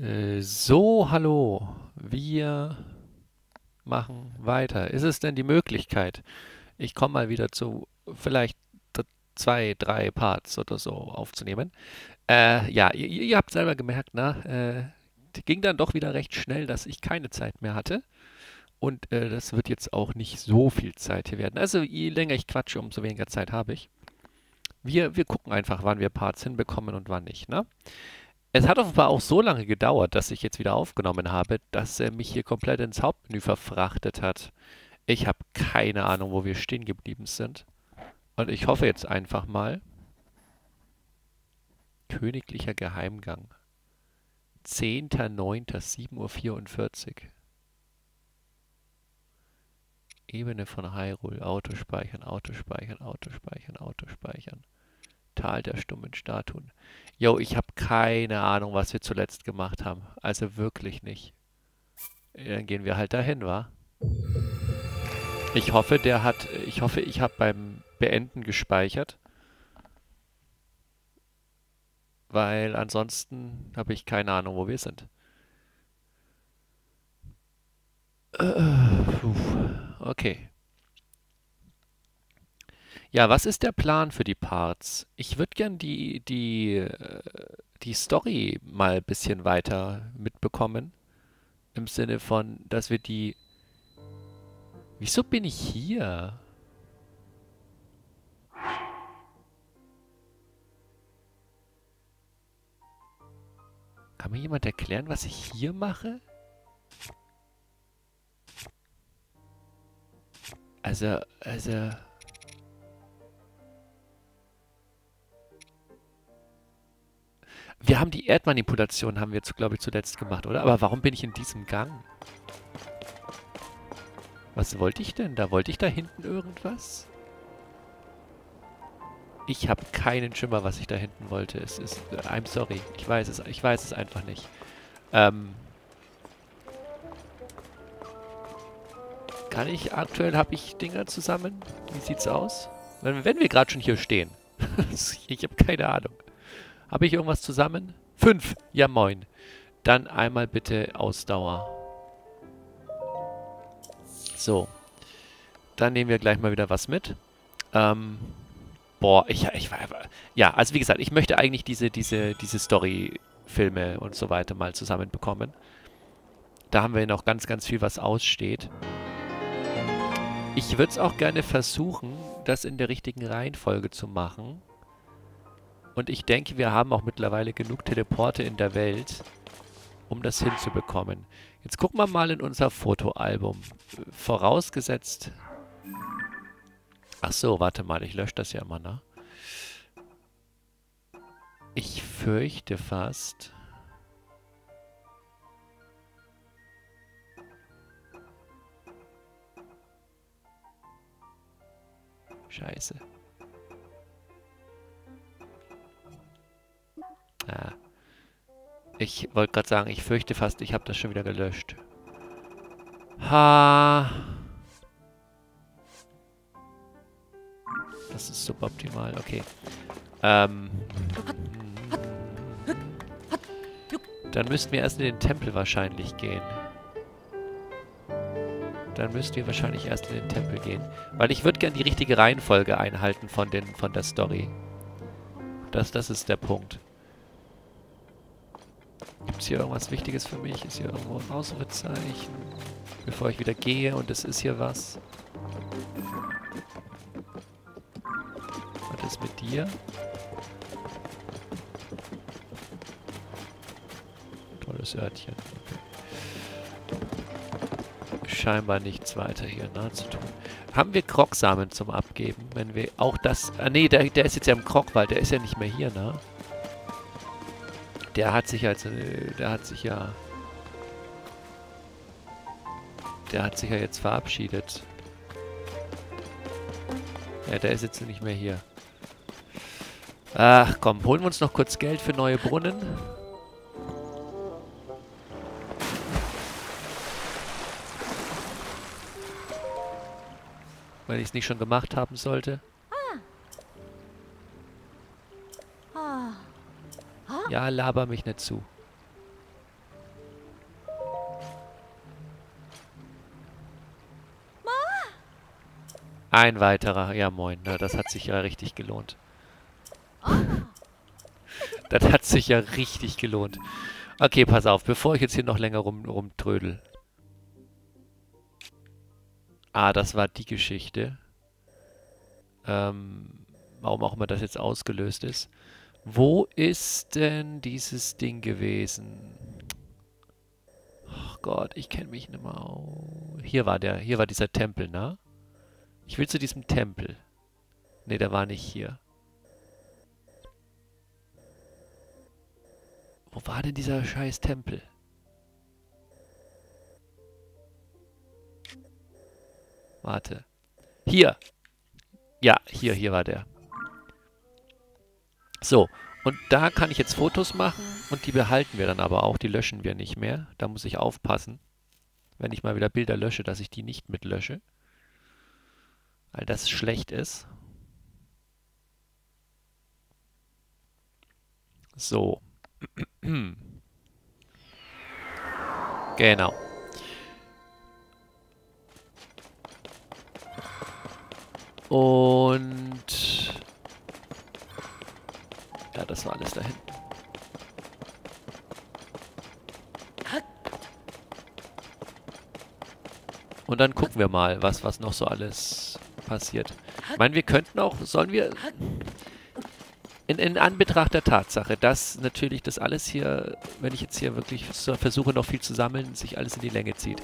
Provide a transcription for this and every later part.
Äh, so, hallo. Wir machen weiter. Ist es denn die Möglichkeit? Ich komme mal wieder zu vielleicht zwei, drei Parts oder so aufzunehmen. Äh, ja, ihr, ihr habt selber gemerkt, ne? Äh, ging dann doch wieder recht schnell, dass ich keine Zeit mehr hatte. Und äh, das wird jetzt auch nicht so viel Zeit hier werden. Also je länger ich quatsche, umso weniger Zeit habe ich. Wir, wir gucken einfach, wann wir Parts hinbekommen und wann nicht, ne? Es hat offenbar auch so lange gedauert, dass ich jetzt wieder aufgenommen habe, dass er mich hier komplett ins Hauptmenü verfrachtet hat. Ich habe keine Ahnung, wo wir stehen geblieben sind. Und ich hoffe jetzt einfach mal. Königlicher Geheimgang. 10.09.7.44 Uhr. Ebene von Hyrule. Autospeichern, Autospeichern, Autospeichern, Autospeichern. Tal der stummen Statuen. Jo, ich habe keine Ahnung, was wir zuletzt gemacht haben. Also wirklich nicht. Dann gehen wir halt dahin, wa? Ich hoffe, der hat, ich hoffe, ich habe beim Beenden gespeichert, weil ansonsten habe ich keine Ahnung, wo wir sind. Äh, okay. Ja, was ist der Plan für die Parts? Ich würde gern die, die, äh, die Story mal ein bisschen weiter mitbekommen. Im Sinne von, dass wir die... Wieso bin ich hier? Kann mir jemand erklären, was ich hier mache? Also, also... Wir haben die Erdmanipulation, haben wir, glaube ich, zuletzt gemacht, oder? Aber warum bin ich in diesem Gang? Was wollte ich denn da? Wollte ich da hinten irgendwas? Ich habe keinen Schimmer, was ich da hinten wollte. Es ist... I'm sorry. Ich weiß es, ich weiß es einfach nicht. Ähm... Kann ich aktuell, habe ich Dinger zusammen? Wie sieht's aus? Wenn, wenn wir gerade schon hier stehen. ich habe keine Ahnung. Habe ich irgendwas zusammen? Fünf. Ja, moin. Dann einmal bitte Ausdauer. So. Dann nehmen wir gleich mal wieder was mit. Ähm, boah, ich, ich. Ja, also wie gesagt, ich möchte eigentlich diese, diese, diese Story-Filme und so weiter mal zusammenbekommen. Da haben wir noch ganz, ganz viel, was aussteht. Ich würde es auch gerne versuchen, das in der richtigen Reihenfolge zu machen. Und ich denke, wir haben auch mittlerweile genug Teleporte in der Welt, um das hinzubekommen. Jetzt gucken wir mal in unser Fotoalbum. Vorausgesetzt... Ach so, warte mal, ich lösche das ja mal, ne? Ich fürchte fast... Scheiße. Ah. Ich wollte gerade sagen, ich fürchte fast, ich habe das schon wieder gelöscht. Ha. Das ist suboptimal, okay. Ähm. Dann müssten wir erst in den Tempel wahrscheinlich gehen. Dann müsst ihr wahrscheinlich erst in den Tempel gehen. Weil ich würde gern die richtige Reihenfolge einhalten von, den, von der Story. Das, das ist der Punkt. Gibt es hier irgendwas Wichtiges für mich? Ist hier irgendwo ein Ausrufezeichen? Bevor ich wieder gehe und es ist hier was. Was ist mit dir? Tolles Örtchen. Scheinbar nichts weiter hier nahe zu tun. Haben wir Krogsamen zum Abgeben? Wenn wir auch das... Ah nee, der, der ist jetzt ja im Krogwald. Der ist ja nicht mehr hier, ne? Der hat sich also, der hat sich ja, der hat sich ja jetzt verabschiedet. Ja, der ist jetzt nicht mehr hier. Ach komm, holen wir uns noch kurz Geld für neue Brunnen. Weil ich es nicht schon gemacht haben sollte. Ja, laber mich nicht zu. Ein weiterer. Ja, moin. Na, das hat sich ja richtig gelohnt. Ah. Das hat sich ja richtig gelohnt. Okay, pass auf. Bevor ich jetzt hier noch länger rum, rumtrödel. Ah, das war die Geschichte. Ähm, warum auch immer das jetzt ausgelöst ist. Wo ist denn dieses Ding gewesen? Ach Gott, ich kenne mich nicht mehr aus. Hier war der, hier war dieser Tempel, ne? Ich will zu diesem Tempel. Ne, der war nicht hier. Wo war denn dieser scheiß Tempel? Warte. Hier. Ja, hier, hier war der. So, und da kann ich jetzt Fotos machen und die behalten wir dann aber auch. Die löschen wir nicht mehr. Da muss ich aufpassen, wenn ich mal wieder Bilder lösche, dass ich die nicht mitlösche. Weil das schlecht ist. So. genau. Und ja, das war alles dahin. Und dann gucken wir mal, was, was noch so alles passiert. Ich meine, wir könnten auch, sollen wir in, in Anbetracht der Tatsache, dass natürlich das alles hier, wenn ich jetzt hier wirklich versuche, noch viel zu sammeln, sich alles in die Länge zieht.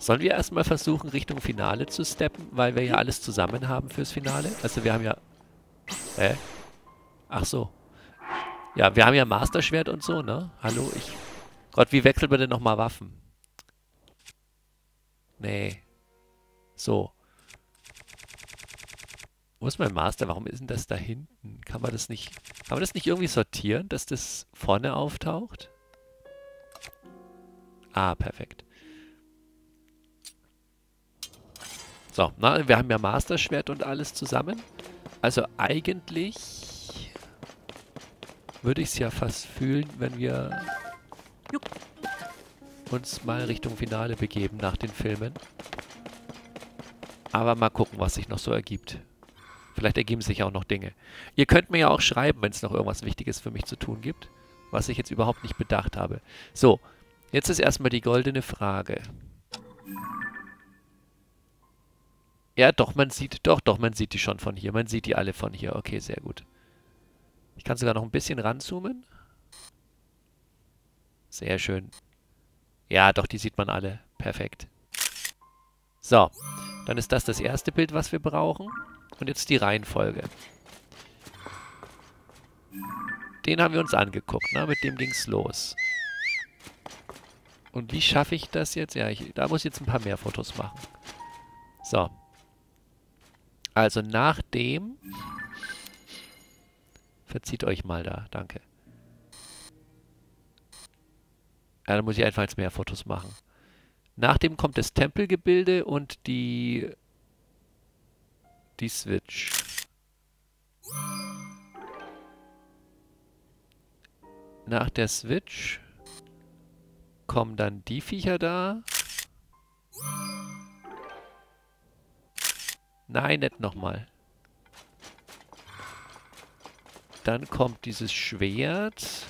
Sollen wir erstmal versuchen, Richtung Finale zu steppen, weil wir ja alles zusammen haben fürs Finale? Also wir haben ja... Hä? Ach so. Ja, wir haben ja Master-Schwert und so, ne? Hallo, ich... Gott, wie wechseln wir denn nochmal Waffen? Nee. So. Wo ist mein Master? Warum ist denn das da hinten? Kann man das nicht... Kann man das nicht irgendwie sortieren, dass das vorne auftaucht? Ah, perfekt. So, na, wir haben ja Master-Schwert und alles zusammen. Also eigentlich würde ich es ja fast fühlen, wenn wir uns mal Richtung Finale begeben nach den Filmen. Aber mal gucken, was sich noch so ergibt. Vielleicht ergeben sich auch noch Dinge. Ihr könnt mir ja auch schreiben, wenn es noch irgendwas Wichtiges für mich zu tun gibt, was ich jetzt überhaupt nicht bedacht habe. So, jetzt ist erstmal die goldene Frage. Ja, doch, man sieht, doch, doch, man sieht die schon von hier. Man sieht die alle von hier. Okay, sehr gut. Ich kann sogar noch ein bisschen ranzoomen. Sehr schön. Ja, doch, die sieht man alle. Perfekt. So, dann ist das das erste Bild, was wir brauchen. Und jetzt die Reihenfolge. Den haben wir uns angeguckt, ne? Mit dem ging's los. Und wie schaffe ich das jetzt? Ja, ich, da muss ich jetzt ein paar mehr Fotos machen. So. Also nach dem... Verzieht euch mal da, danke. Ja, dann muss ich einfach jetzt mehr Fotos machen. Nach dem kommt das Tempelgebilde und die die Switch. Nach der Switch kommen dann die Viecher da. Nein, nicht nochmal. Dann kommt dieses Schwert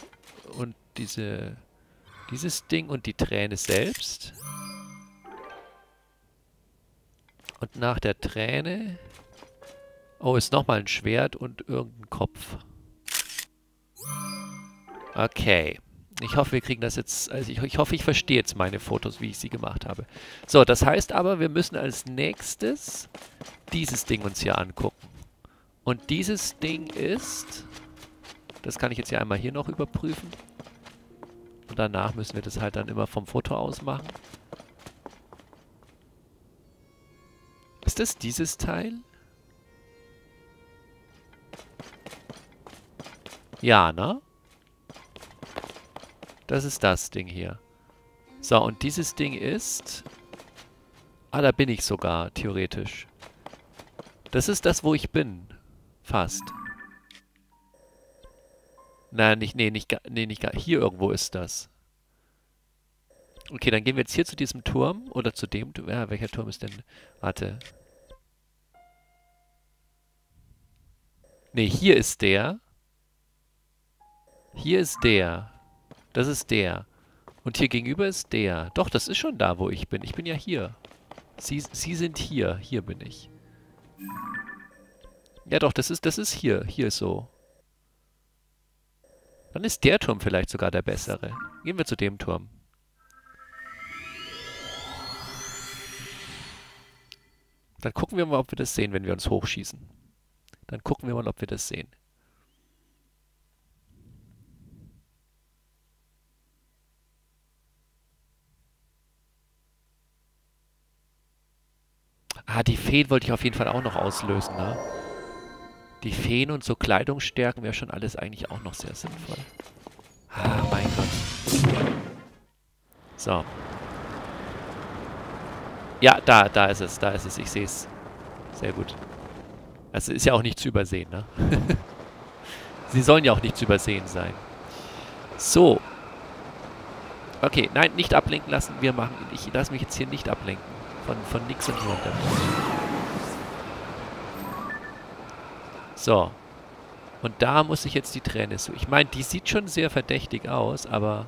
und diese, dieses Ding und die Träne selbst. Und nach der Träne Oh, ist nochmal ein Schwert und irgendein Kopf. Okay. Ich hoffe, wir kriegen das jetzt... Also ich, ich hoffe, ich verstehe jetzt meine Fotos, wie ich sie gemacht habe. So, das heißt aber, wir müssen als nächstes dieses Ding uns hier angucken. Und dieses Ding ist... Das kann ich jetzt ja einmal hier noch überprüfen. Und danach müssen wir das halt dann immer vom Foto aus machen. Ist das dieses Teil? Ja, ne? Das ist das Ding hier. So, und dieses Ding ist... Ah, da bin ich sogar, theoretisch. Das ist das, wo ich bin. Fast. Nein, nicht, nee, nicht, nee, nicht, hier irgendwo ist das. Okay, dann gehen wir jetzt hier zu diesem Turm, oder zu dem, ja, welcher Turm ist denn, warte. Ne, hier ist der. Hier ist der. Das ist der. Und hier gegenüber ist der. Doch, das ist schon da, wo ich bin. Ich bin ja hier. Sie, Sie sind hier. Hier bin ich. Ja doch, das ist, das ist hier. Hier ist so. Dann ist der Turm vielleicht sogar der bessere. Gehen wir zu dem Turm. Dann gucken wir mal, ob wir das sehen, wenn wir uns hochschießen. Dann gucken wir mal, ob wir das sehen. Ah, die Feen wollte ich auf jeden Fall auch noch auslösen, ne? Die Feen und so Kleidungsstärken wäre schon alles eigentlich auch noch sehr sinnvoll. Ah, mein Gott. So. Ja, da, da ist es, da ist es. Ich sehe es. Sehr gut. Also ist ja auch nicht zu übersehen, ne? Sie sollen ja auch nicht zu übersehen sein. So. Okay, nein, nicht ablenken lassen. Wir machen... Ich lasse mich jetzt hier nicht ablenken. Von, von nix und niemandem. So. Und da muss ich jetzt die Träne so. Ich meine, die sieht schon sehr verdächtig aus, aber...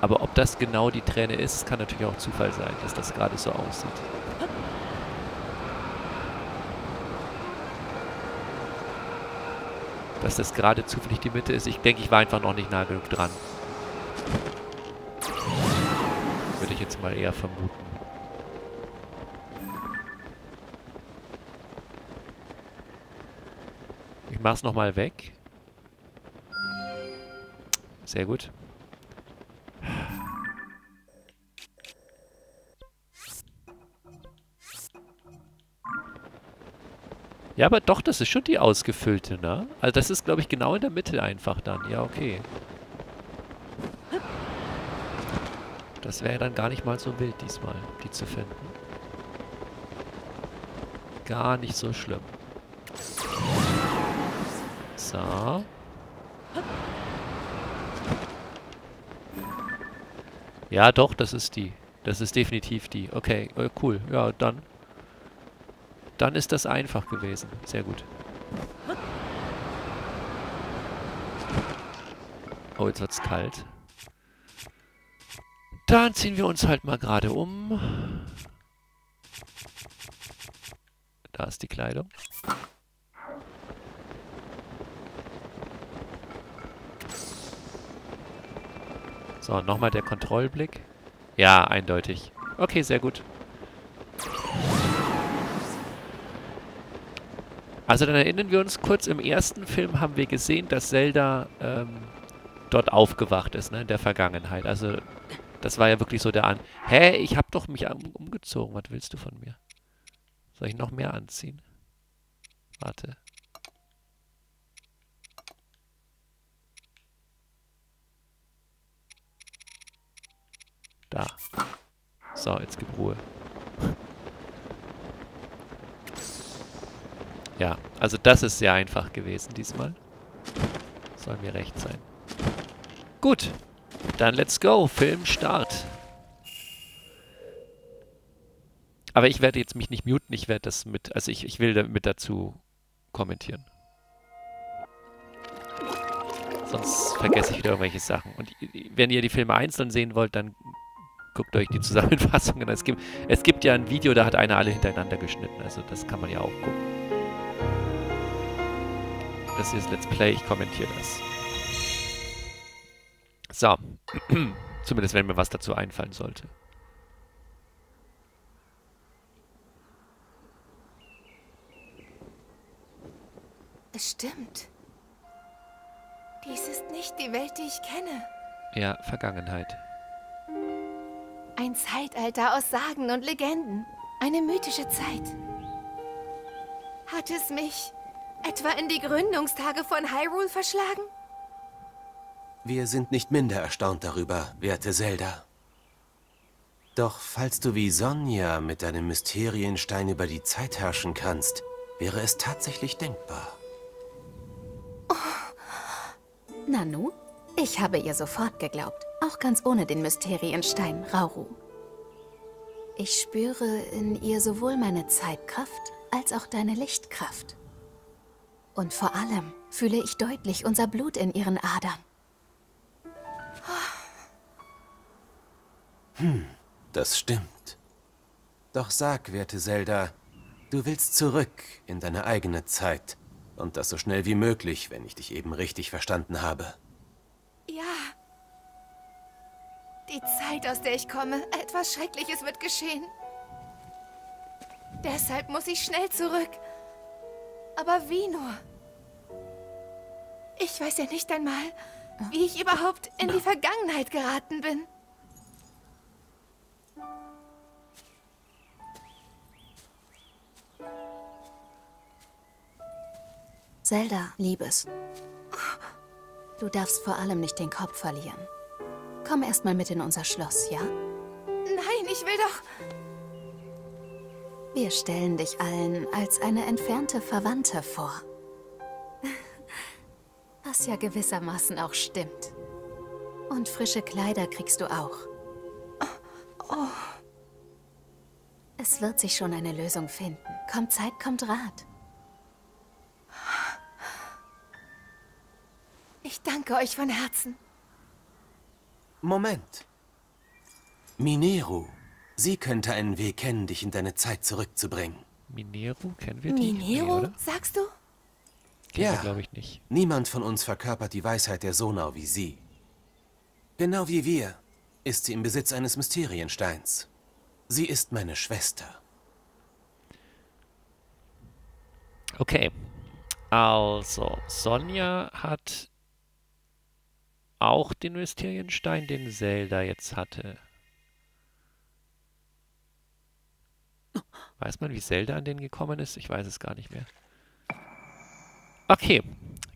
Aber ob das genau die Träne ist, kann natürlich auch Zufall sein, dass das gerade so aussieht. Dass das gerade zufällig die Mitte ist. Ich denke, ich war einfach noch nicht nah genug dran. Würde ich jetzt mal eher vermuten. Ich mach's nochmal weg. Sehr gut. Ja, aber doch, das ist schon die ausgefüllte, ne? Also das ist, glaube ich, genau in der Mitte einfach dann. Ja, okay. Das wäre dann gar nicht mal so wild diesmal, die zu finden. Gar nicht so schlimm. So. Ja, doch, das ist die. Das ist definitiv die. Okay, äh, cool. Ja, dann. Dann ist das einfach gewesen. Sehr gut. Oh, jetzt wird's kalt. Dann ziehen wir uns halt mal gerade um. Da ist die Kleidung. So, nochmal der Kontrollblick. Ja, eindeutig. Okay, sehr gut. Also dann erinnern wir uns kurz, im ersten Film haben wir gesehen, dass Zelda ähm, dort aufgewacht ist, ne, in der Vergangenheit. Also das war ja wirklich so der An... Hä, ich hab doch mich umgezogen. Was willst du von mir? Soll ich noch mehr anziehen? Warte. Da. So, jetzt gib Ruhe. Ja, also das ist sehr einfach gewesen diesmal. Soll mir recht sein. Gut, dann let's go. Filmstart. Aber ich werde jetzt mich nicht muten, ich werde das mit, also ich, ich will damit dazu kommentieren. Sonst vergesse ich wieder irgendwelche Sachen. Und wenn ihr die Filme einzeln sehen wollt, dann guckt euch die Zusammenfassungen an. Es gibt, es gibt ja ein Video, da hat einer alle hintereinander geschnitten. Also das kann man ja auch gucken. Das hier ist Let's Play, ich kommentiere das. So. Zumindest wenn mir was dazu einfallen sollte. Es stimmt. Dies ist nicht die Welt, die ich kenne. Ja, Vergangenheit. Ein Zeitalter aus Sagen und Legenden. Eine mythische Zeit. Hat es mich etwa in die Gründungstage von Hyrule verschlagen? Wir sind nicht minder erstaunt darüber, werte Zelda. Doch falls du wie Sonja mit deinem Mysterienstein über die Zeit herrschen kannst, wäre es tatsächlich denkbar. Oh. Nanu, ich habe ihr sofort geglaubt, auch ganz ohne den Mysterienstein Rauru. Ich spüre in ihr sowohl meine Zeitkraft als auch deine Lichtkraft. Und vor allem fühle ich deutlich unser Blut in ihren Adern. Hm, das stimmt. Doch sag, werte Zelda, du willst zurück in deine eigene Zeit. Und das so schnell wie möglich, wenn ich dich eben richtig verstanden habe. Ja. Die Zeit, aus der ich komme, etwas Schreckliches wird geschehen. Deshalb muss ich schnell zurück. Aber wie nur? Ich weiß ja nicht einmal, wie ich überhaupt in die Vergangenheit geraten bin. Zelda, Liebes. Du darfst vor allem nicht den Kopf verlieren. Komm erst mal mit in unser Schloss, ja? Nein, ich will doch... Wir stellen dich allen als eine entfernte Verwandte vor. Was ja gewissermaßen auch stimmt. Und frische Kleider kriegst du auch. Oh. Es wird sich schon eine Lösung finden. Kommt Zeit, kommt Rat. Ich danke euch von Herzen. Moment. Mineru. Sie könnte einen Weg kennen, dich in deine Zeit zurückzubringen. Mineru, kennen wir die? Mineru, nee, sagst du? Kennen ja, glaube ich nicht. Niemand von uns verkörpert die Weisheit der Sonau wie sie. Genau wie wir ist sie im Besitz eines Mysteriensteins. Sie ist meine Schwester. Okay. Also, Sonja hat auch den Mysterienstein, den Zelda jetzt hatte. Weiß man, wie Zelda an den gekommen ist? Ich weiß es gar nicht mehr. Okay,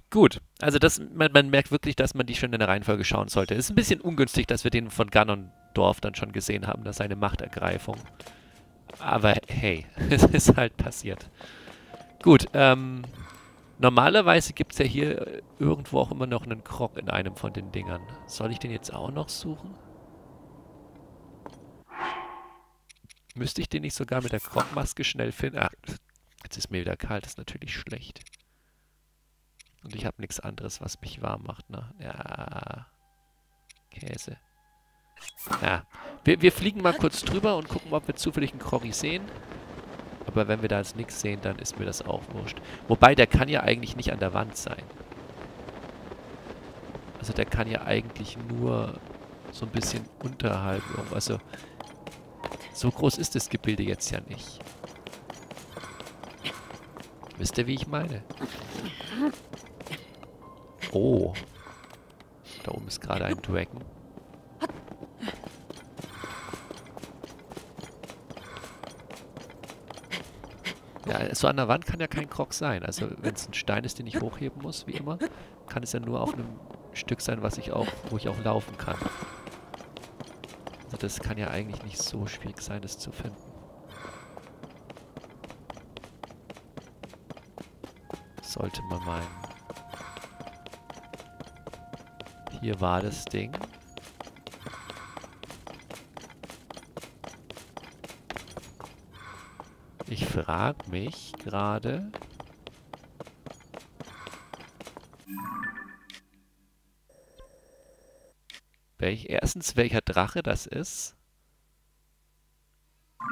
gut. Also das, man, man, merkt wirklich, dass man die schon in der Reihenfolge schauen sollte. Es ist ein bisschen ungünstig, dass wir den von Ganondorf dann schon gesehen haben, dass seine Machtergreifung. Aber hey, es ist halt passiert. Gut, ähm, normalerweise gibt es ja hier irgendwo auch immer noch einen Krog in einem von den Dingern. Soll ich den jetzt auch noch suchen? Müsste ich den nicht sogar mit der Krogmaske schnell finden? Ah, jetzt ist mir wieder kalt, das ist natürlich schlecht. Und ich habe nichts anderes, was mich warm macht, ne? Ja. Käse. Ja. Wir, wir fliegen mal kurz drüber und gucken, ob wir zufällig einen Kroggy sehen. Aber wenn wir da jetzt nichts sehen, dann ist mir das auch wurscht. Wobei, der kann ja eigentlich nicht an der Wand sein. Also der kann ja eigentlich nur so ein bisschen unterhalb. Also so groß ist das Gebilde jetzt ja nicht. Wisst ihr, wie ich meine? Oh. Da oben ist gerade ein Dragon. Ja, so an der Wand kann ja kein Krog sein. Also wenn es ein Stein ist, den ich hochheben muss, wie immer, kann es ja nur auf einem Stück sein, was ich auch, wo ich auch laufen kann. Also das kann ja eigentlich nicht so schwierig sein, das zu finden. Sollte man meinen. Hier war das Ding. Ich frage mich gerade... Welch, erstens, welcher Drache das ist.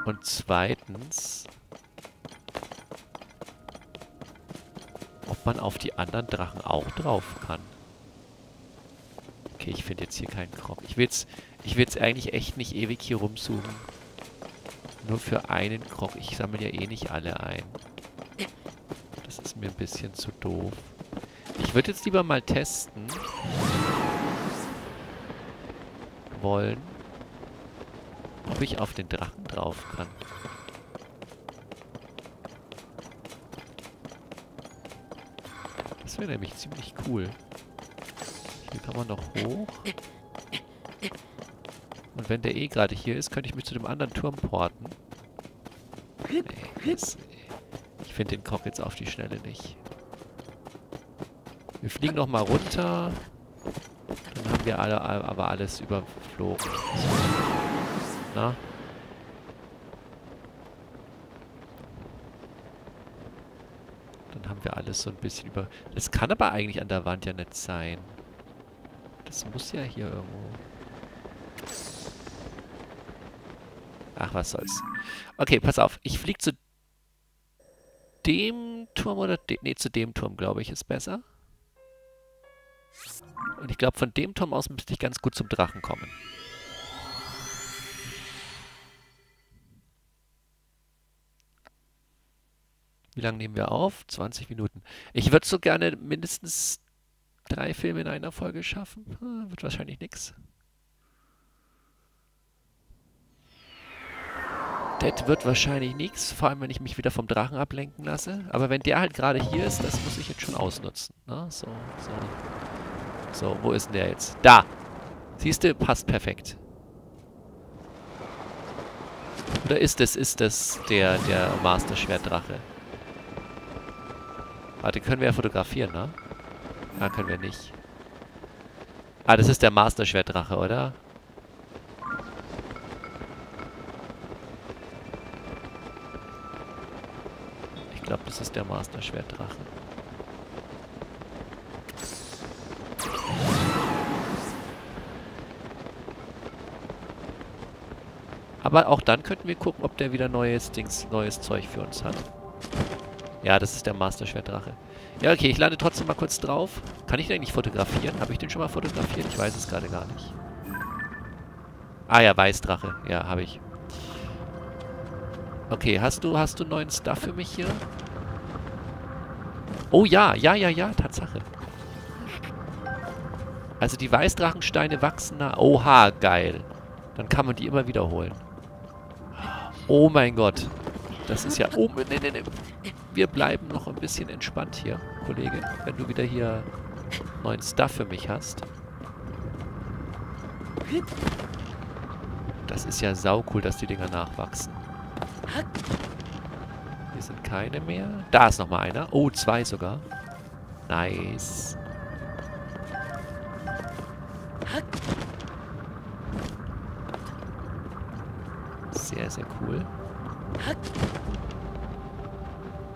Und zweitens, ob man auf die anderen Drachen auch drauf kann. Okay, ich finde jetzt hier keinen Krog. Ich will jetzt ich eigentlich echt nicht ewig hier rumsuchen. Nur für einen Krog. Ich sammle ja eh nicht alle ein. Das ist mir ein bisschen zu doof. Ich würde jetzt lieber mal testen wollen, ob ich auf den Drachen drauf kann. Das wäre nämlich ziemlich cool. Hier kann man noch hoch. Und wenn der eh gerade hier ist, könnte ich mich zu dem anderen Turm porten. Nee, das, äh, ich finde den Kopf jetzt auf die Schnelle nicht. Wir fliegen nochmal runter. Dann haben wir alle, aber alles überflogen. Na? Dann haben wir alles so ein bisschen über... Das kann aber eigentlich an der Wand ja nicht sein. Das muss ja hier irgendwo... Ach, was soll's. Okay, pass auf. Ich fliege zu dem Turm oder... De nee, zu dem Turm, glaube ich, ist besser. Und ich glaube, von dem Turm aus müsste ich ganz gut zum Drachen kommen. Wie lange nehmen wir auf? 20 Minuten. Ich würde so gerne mindestens drei Filme in einer Folge schaffen. Hm, wird wahrscheinlich nichts. Das wird wahrscheinlich nichts, vor allem wenn ich mich wieder vom Drachen ablenken lasse. Aber wenn der halt gerade hier ist, das muss ich jetzt schon ausnutzen. Ne? So, so. So, wo ist denn der jetzt? Da! Siehst du, passt perfekt. Oder ist es, ist es der, der Master-Schwertdrache? Warte, können wir ja fotografieren, ne? Ah, können wir nicht. Ah, das ist der Master-Schwertdrache, oder? Glaube, das ist der Master-Schwertdrache. Aber auch dann könnten wir gucken, ob der wieder neues Dings, neues Zeug für uns hat. Ja, das ist der Master-Schwertdrache. Ja, okay, ich lande trotzdem mal kurz drauf. Kann ich den eigentlich fotografieren? Habe ich den schon mal fotografiert? Ich weiß es gerade gar nicht. Ah ja, Weißdrache. Ja, habe ich. Okay, hast du, hast du neuen Stuff für mich hier? Oh ja, ja, ja, ja, Tatsache. Also die Weißdrachensteine wachsen nach... Oha, geil. Dann kann man die immer wiederholen. Oh mein Gott. Das ist ja... Oh, nee, nee, nee. Wir bleiben noch ein bisschen entspannt hier, Kollege. Wenn du wieder hier neuen Stuff für mich hast. Das ist ja saucool, dass die Dinger nachwachsen. Hier sind keine mehr. Da ist nochmal einer. Oh, zwei sogar. Nice. Sehr, sehr cool.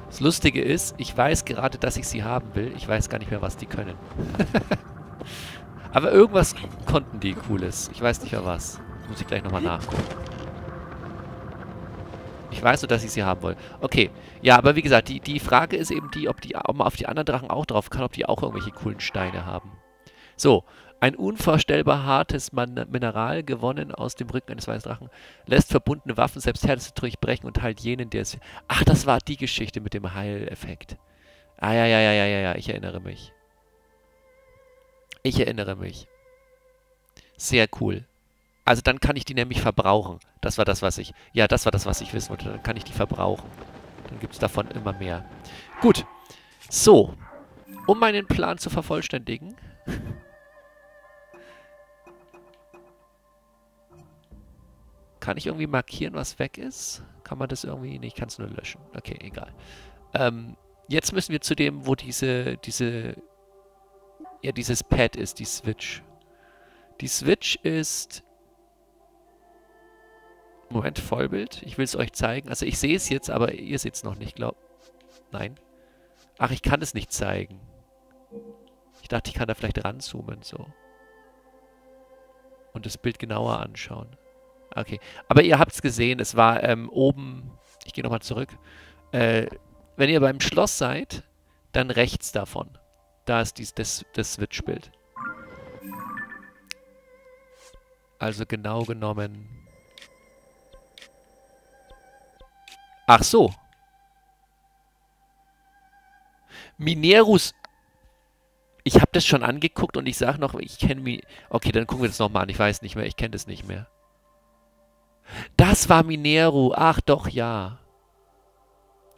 Das Lustige ist, ich weiß gerade, dass ich sie haben will. Ich weiß gar nicht mehr, was die können. Aber irgendwas konnten die Cooles. Ich weiß nicht mehr was. Muss ich gleich nochmal nachgucken. Ich weiß nur, dass ich sie haben will. Okay. Ja, aber wie gesagt, die, die Frage ist eben die, ob, die, ob man auf die anderen Drachen auch drauf kann, ob die auch irgendwelche coolen Steine haben. So, ein unvorstellbar hartes Man Mineral, gewonnen aus dem Rücken eines Weißdrachen, lässt verbundene Waffen selbst härteste durchbrechen und heilt jenen, der es... Ach, das war die Geschichte mit dem Heileffekt. Ah, ja, ja, ja, ja, ja, ja, ich erinnere mich. Ich erinnere mich. Sehr cool. Also dann kann ich die nämlich verbrauchen. Das war das, was ich... Ja, das war das, was ich wissen wollte. Dann kann ich die verbrauchen. Dann gibt es davon immer mehr. Gut. So. Um meinen Plan zu vervollständigen... Kann ich irgendwie markieren, was weg ist? Kann man das irgendwie... Nee, ich kann es nur löschen. Okay, egal. Ähm, jetzt müssen wir zu dem, wo diese... diese ja, dieses Pad ist, die Switch. Die Switch ist... Moment, Vollbild. Ich will es euch zeigen. Also ich sehe es jetzt, aber ihr seht es noch nicht, glaub. Nein. Ach, ich kann es nicht zeigen. Ich dachte, ich kann da vielleicht ranzoomen, so. Und das Bild genauer anschauen. Okay. Aber ihr habt es gesehen, es war ähm, oben, ich gehe nochmal zurück. Äh, wenn ihr beim Schloss seid, dann rechts davon. Da ist dies, das, das Switch-Bild. Also genau genommen... Ach so. Minerus... Ich habe das schon angeguckt und ich sage noch, ich kenne mich... Okay, dann gucken wir das nochmal an. Ich weiß nicht mehr. Ich kenne das nicht mehr. Das war Mineru. Ach doch, ja.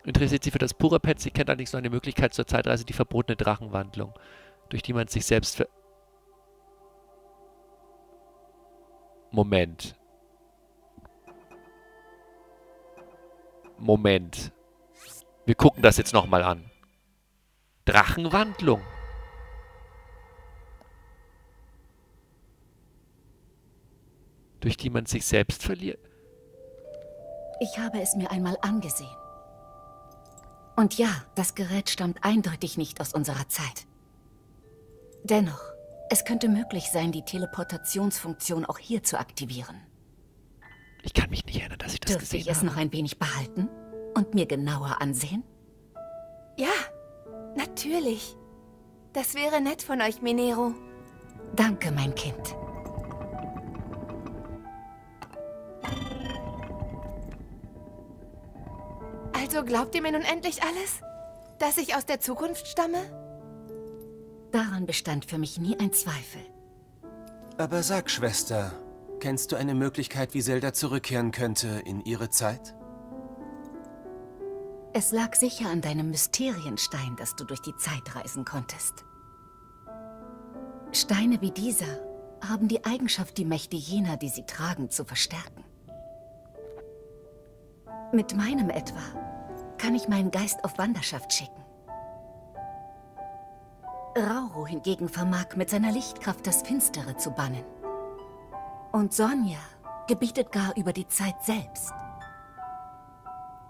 Interessiert sich für das pure Pet. Sie kennt allerdings nur eine Möglichkeit zur Zeitreise, die verbotene Drachenwandlung, durch die man sich selbst ver... Moment. Moment. Wir gucken das jetzt nochmal an. Drachenwandlung. durch die man sich selbst verliert? Ich habe es mir einmal angesehen. Und ja, das Gerät stammt eindeutig nicht aus unserer Zeit. Dennoch, es könnte möglich sein, die Teleportationsfunktion auch hier zu aktivieren. Ich kann mich nicht erinnern, dass ich das Dürfte gesehen ich es habe. noch ein wenig behalten und mir genauer ansehen? Ja, natürlich. Das wäre nett von euch, Minero. Danke, mein Kind. Also glaubt ihr mir nun endlich alles? Dass ich aus der Zukunft stamme? Daran bestand für mich nie ein Zweifel. Aber sag, Schwester, kennst du eine Möglichkeit, wie Zelda zurückkehren könnte in ihre Zeit? Es lag sicher an deinem Mysterienstein, dass du durch die Zeit reisen konntest. Steine wie dieser haben die Eigenschaft, die Mächte jener, die sie tragen, zu verstärken. Mit meinem etwa kann ich meinen Geist auf Wanderschaft schicken. Rauro hingegen vermag mit seiner Lichtkraft das Finstere zu bannen. Und Sonja gebietet gar über die Zeit selbst.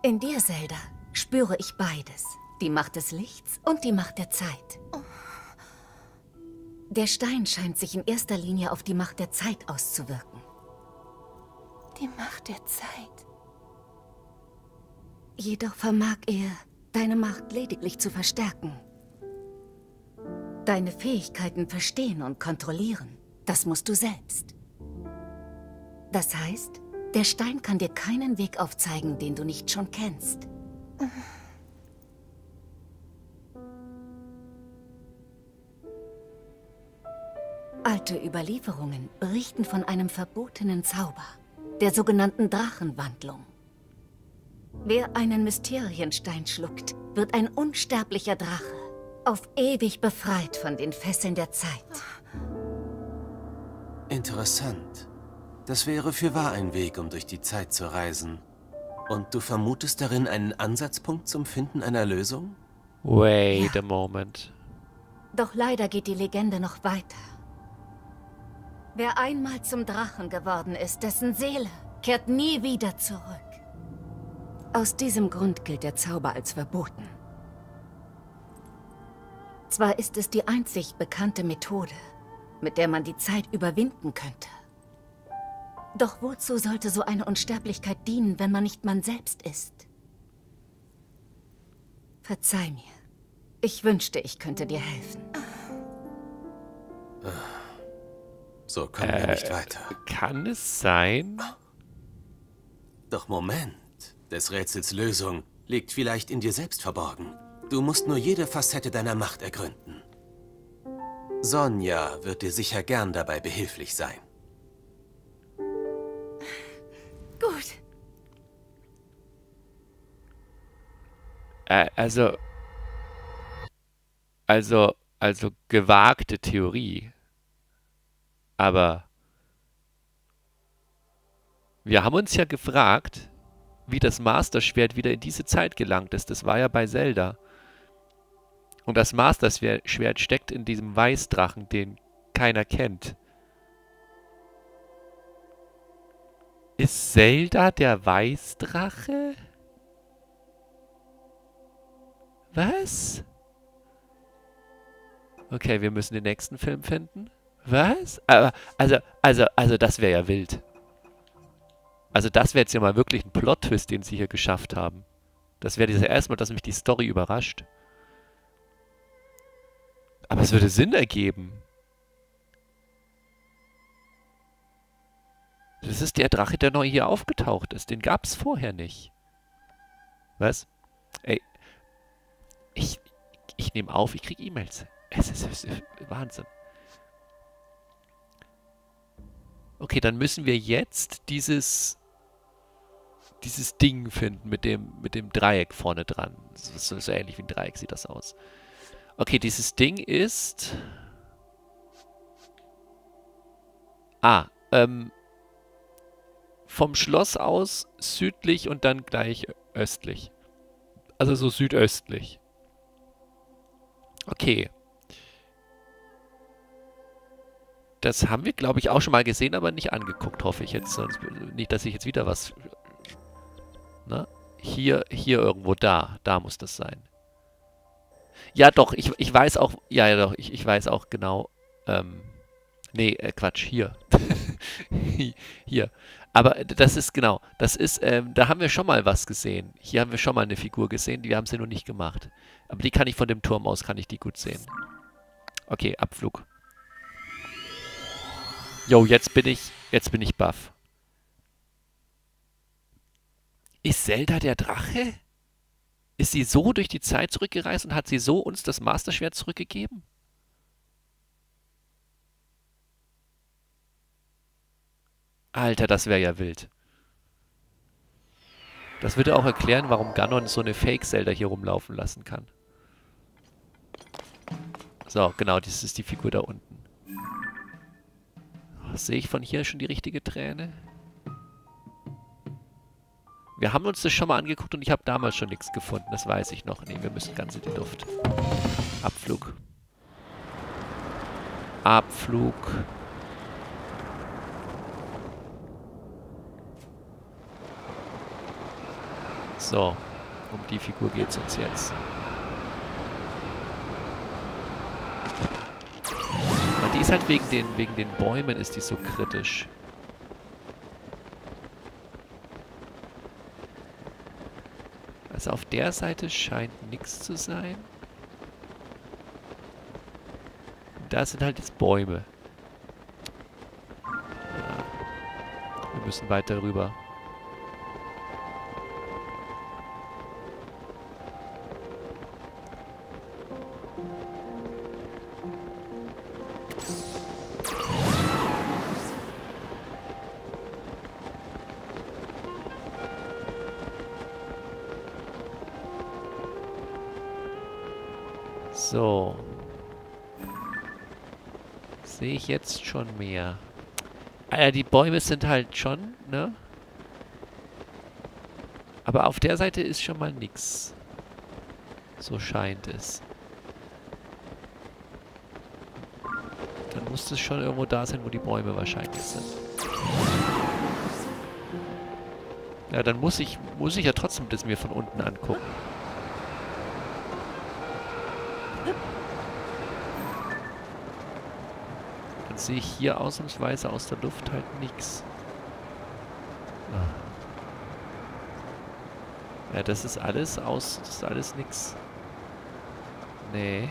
In dir, Zelda, spüre ich beides. Die Macht des Lichts und die Macht der Zeit. Der Stein scheint sich in erster Linie auf die Macht der Zeit auszuwirken. Die Macht der Zeit. Jedoch vermag er, deine Macht lediglich zu verstärken. Deine Fähigkeiten verstehen und kontrollieren, das musst du selbst. Das heißt, der Stein kann dir keinen Weg aufzeigen, den du nicht schon kennst. Alte Überlieferungen berichten von einem verbotenen Zauber, der sogenannten Drachenwandlung. Wer einen Mysterienstein schluckt, wird ein unsterblicher Drache, auf ewig befreit von den Fesseln der Zeit. Interessant. Das wäre für wahr ein Weg, um durch die Zeit zu reisen. Und du vermutest darin einen Ansatzpunkt zum Finden einer Lösung? Wait a moment. Doch leider geht die Legende noch weiter. Wer einmal zum Drachen geworden ist, dessen Seele kehrt nie wieder zurück. Aus diesem Grund gilt der Zauber als verboten. Zwar ist es die einzig bekannte Methode, mit der man die Zeit überwinden könnte. Doch wozu sollte so eine Unsterblichkeit dienen, wenn man nicht man selbst ist? Verzeih mir. Ich wünschte, ich könnte dir helfen. So kommen wir nicht weiter. Kann es sein? Doch Moment. Des Rätsels Lösung liegt vielleicht in dir selbst verborgen. Du musst nur jede Facette deiner Macht ergründen. Sonja wird dir sicher gern dabei behilflich sein. Gut. Äh, also, also, also gewagte Theorie. Aber wir haben uns ja gefragt, wie das Master-Schwert wieder in diese Zeit gelangt ist. Das war ja bei Zelda. Und das Master-Schwert steckt in diesem Weißdrachen, den keiner kennt. Ist Zelda der Weißdrache? Was? Okay, wir müssen den nächsten Film finden. Was? Aber, also, also, also, das wäre ja wild. Also, das wäre jetzt ja mal wirklich ein Plot-Twist, den sie hier geschafft haben. Das wäre das erste Mal, dass mich die Story überrascht. Aber es würde Sinn ergeben. Das ist der Drache, der neu hier aufgetaucht ist. Den gab es vorher nicht. Was? Ey. Ich, ich nehme auf, ich kriege E-Mails. Es ist, es ist Wahnsinn. Okay, dann müssen wir jetzt dieses dieses Ding finden mit dem mit dem Dreieck vorne dran. So, so ähnlich wie ein Dreieck sieht das aus. Okay, dieses Ding ist Ah, ähm vom Schloss aus südlich und dann gleich östlich. Also so südöstlich. Okay. Das haben wir, glaube ich, auch schon mal gesehen, aber nicht angeguckt, hoffe ich jetzt. Sonst nicht, dass ich jetzt wieder was... Na? Hier, hier irgendwo da. Da muss das sein. Ja, doch, ich, ich weiß auch, ja, ja, doch, ich, ich weiß auch genau, ähm, nee, äh, Quatsch, hier. hier. Aber das ist, genau, das ist, ähm, da haben wir schon mal was gesehen. Hier haben wir schon mal eine Figur gesehen, die haben sie noch nicht gemacht. Aber die kann ich von dem Turm aus, kann ich die gut sehen. Okay, Abflug. Jo, jetzt bin ich, jetzt bin ich baff. Ist Zelda der Drache? Ist sie so durch die Zeit zurückgereist und hat sie so uns das Masterschwert zurückgegeben? Alter, das wäre ja wild. Das würde auch erklären, warum Ganon so eine Fake-Zelda hier rumlaufen lassen kann. So, genau, das ist die Figur da unten. Sehe ich von hier schon die richtige Träne? Wir haben uns das schon mal angeguckt und ich habe damals schon nichts gefunden. Das weiß ich noch. Ne, wir müssen ganz in die Luft. Abflug. Abflug. So, um die Figur geht es uns jetzt. Und die ist halt wegen den, wegen den Bäumen ist die so kritisch. Also auf der Seite scheint nichts zu sein. Da sind halt jetzt Bäume. Wir müssen weiter rüber. Ich jetzt schon mehr. Ah ja, die Bäume sind halt schon, ne? Aber auf der Seite ist schon mal nix. So scheint es. Dann muss es schon irgendwo da sein, wo die Bäume wahrscheinlich sind. Ja, dann muss ich, muss ich ja trotzdem das mir von unten angucken. Sehe ich hier ausnahmsweise aus der Luft halt nichts. Ja, das ist alles aus... Das ist alles nix. Nee.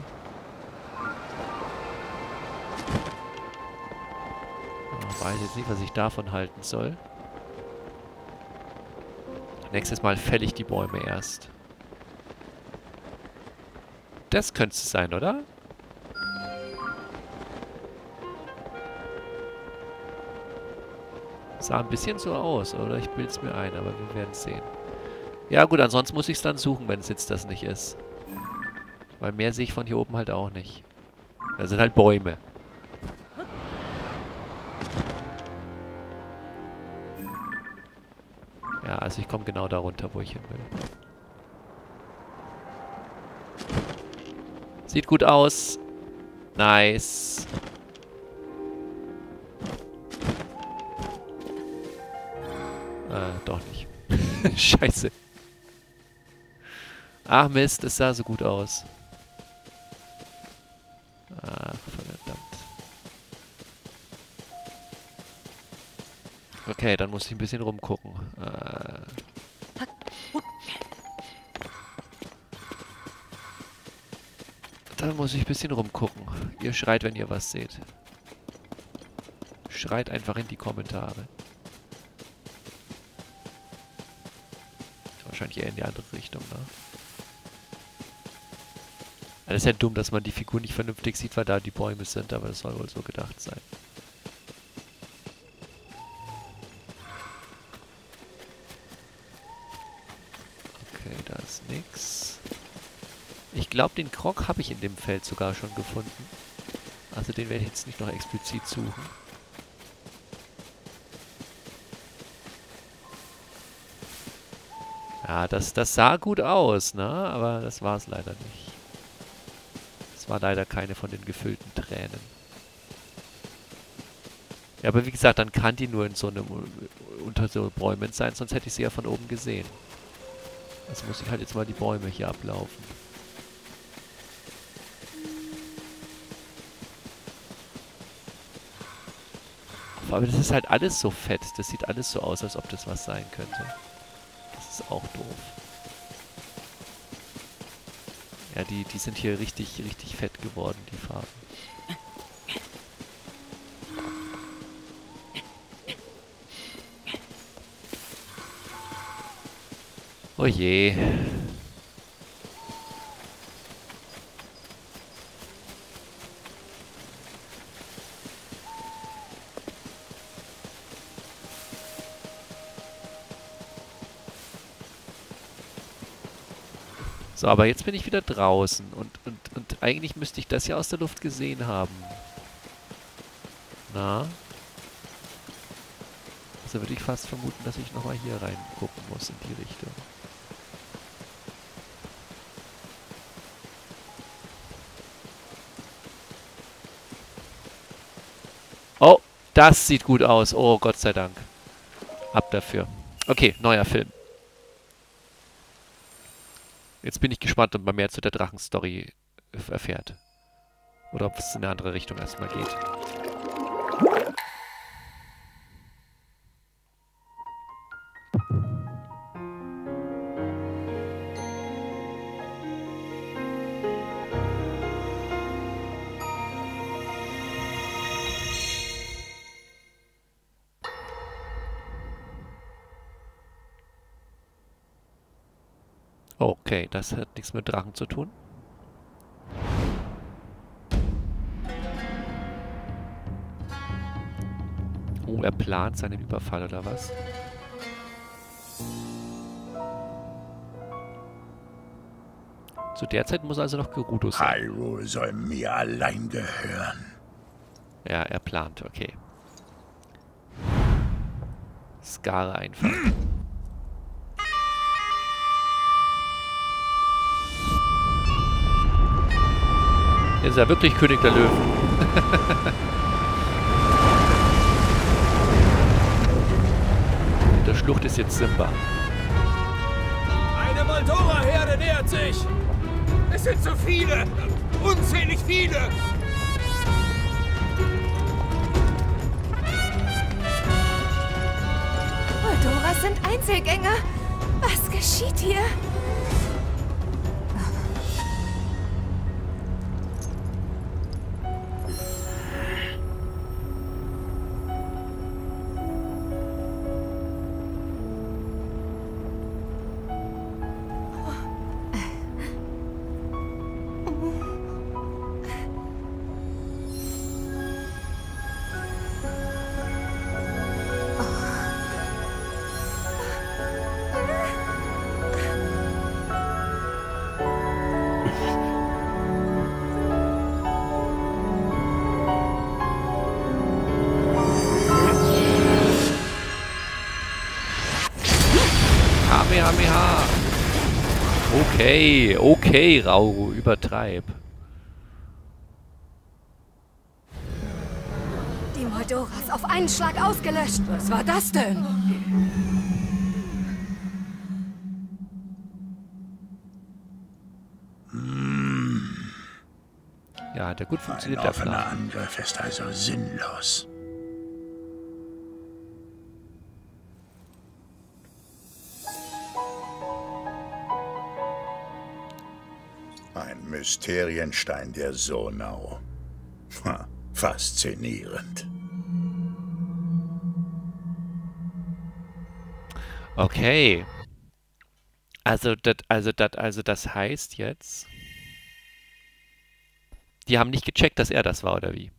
Ich weiß jetzt nicht, was ich davon halten soll. Nächstes Mal fälle ich die Bäume erst. Das könnte es sein, oder? Sah ein bisschen so aus, oder? Ich bilde es mir ein, aber wir werden es sehen. Ja gut, ansonsten muss ich es dann suchen, wenn es jetzt das nicht ist. Weil mehr sehe ich von hier oben halt auch nicht. Da sind halt Bäume. Ja, also ich komme genau da runter, wo ich hin will. Sieht gut aus. Nice. Scheiße. Ach Mist, es sah so gut aus. Ach, verdammt. Okay, dann muss ich ein bisschen rumgucken. Äh. Dann muss ich ein bisschen rumgucken. Ihr schreit, wenn ihr was seht. Schreit einfach in die Kommentare. Wahrscheinlich eher in die andere Richtung, ne? Das ist ja dumm, dass man die Figur nicht vernünftig sieht, weil da die Bäume sind, aber das soll wohl so gedacht sein. Okay, da ist nix. Ich glaube, den Krog habe ich in dem Feld sogar schon gefunden. Also den werde ich jetzt nicht noch explizit suchen. Ja, das, das sah gut aus, ne? Aber das war es leider nicht. Es war leider keine von den gefüllten Tränen. Ja, aber wie gesagt, dann kann die nur in so einem unter so Bäumen sein, sonst hätte ich sie ja von oben gesehen. Jetzt muss ich halt jetzt mal die Bäume hier ablaufen. Aber das ist halt alles so fett. Das sieht alles so aus, als ob das was sein könnte. Ist auch doof. Ja, die, die sind hier richtig, richtig fett geworden, die Farben. Oh je. So, aber jetzt bin ich wieder draußen und, und, und eigentlich müsste ich das ja aus der Luft gesehen haben. Na? Also würde ich fast vermuten, dass ich nochmal hier reingucken muss in die Richtung. Oh, das sieht gut aus. Oh, Gott sei Dank. Ab dafür. Okay, neuer Film. Jetzt bin ich gespannt, ob man mehr zu der Drachenstory erfährt. Oder ob es in eine andere Richtung erstmal geht. Nichts mit Drachen zu tun. Oh, er plant seinen Überfall oder was? Zu der Zeit muss also noch Gerudo sein. Hyrule soll mir allein gehören. Ja, er plant, okay. Skare einfach. Ist ja wirklich König der Löwen. In der Schlucht ist jetzt Simba. Eine Moldora-Herde nähert sich! Es sind so viele! Unzählig viele! Moldoras sind Einzelgänger! Was geschieht hier? Okay, okay, Rauru, übertreib. Die Moldoras auf einen Schlag ausgelöscht. Was war das denn? Ja, hat ja gut Ein funktioniert, der offener. Angriff ist also sinnlos. Mysterienstein der Sonau. Faszinierend. Okay. Also das, also das, also das heißt jetzt, die haben nicht gecheckt, dass er das war, oder wie?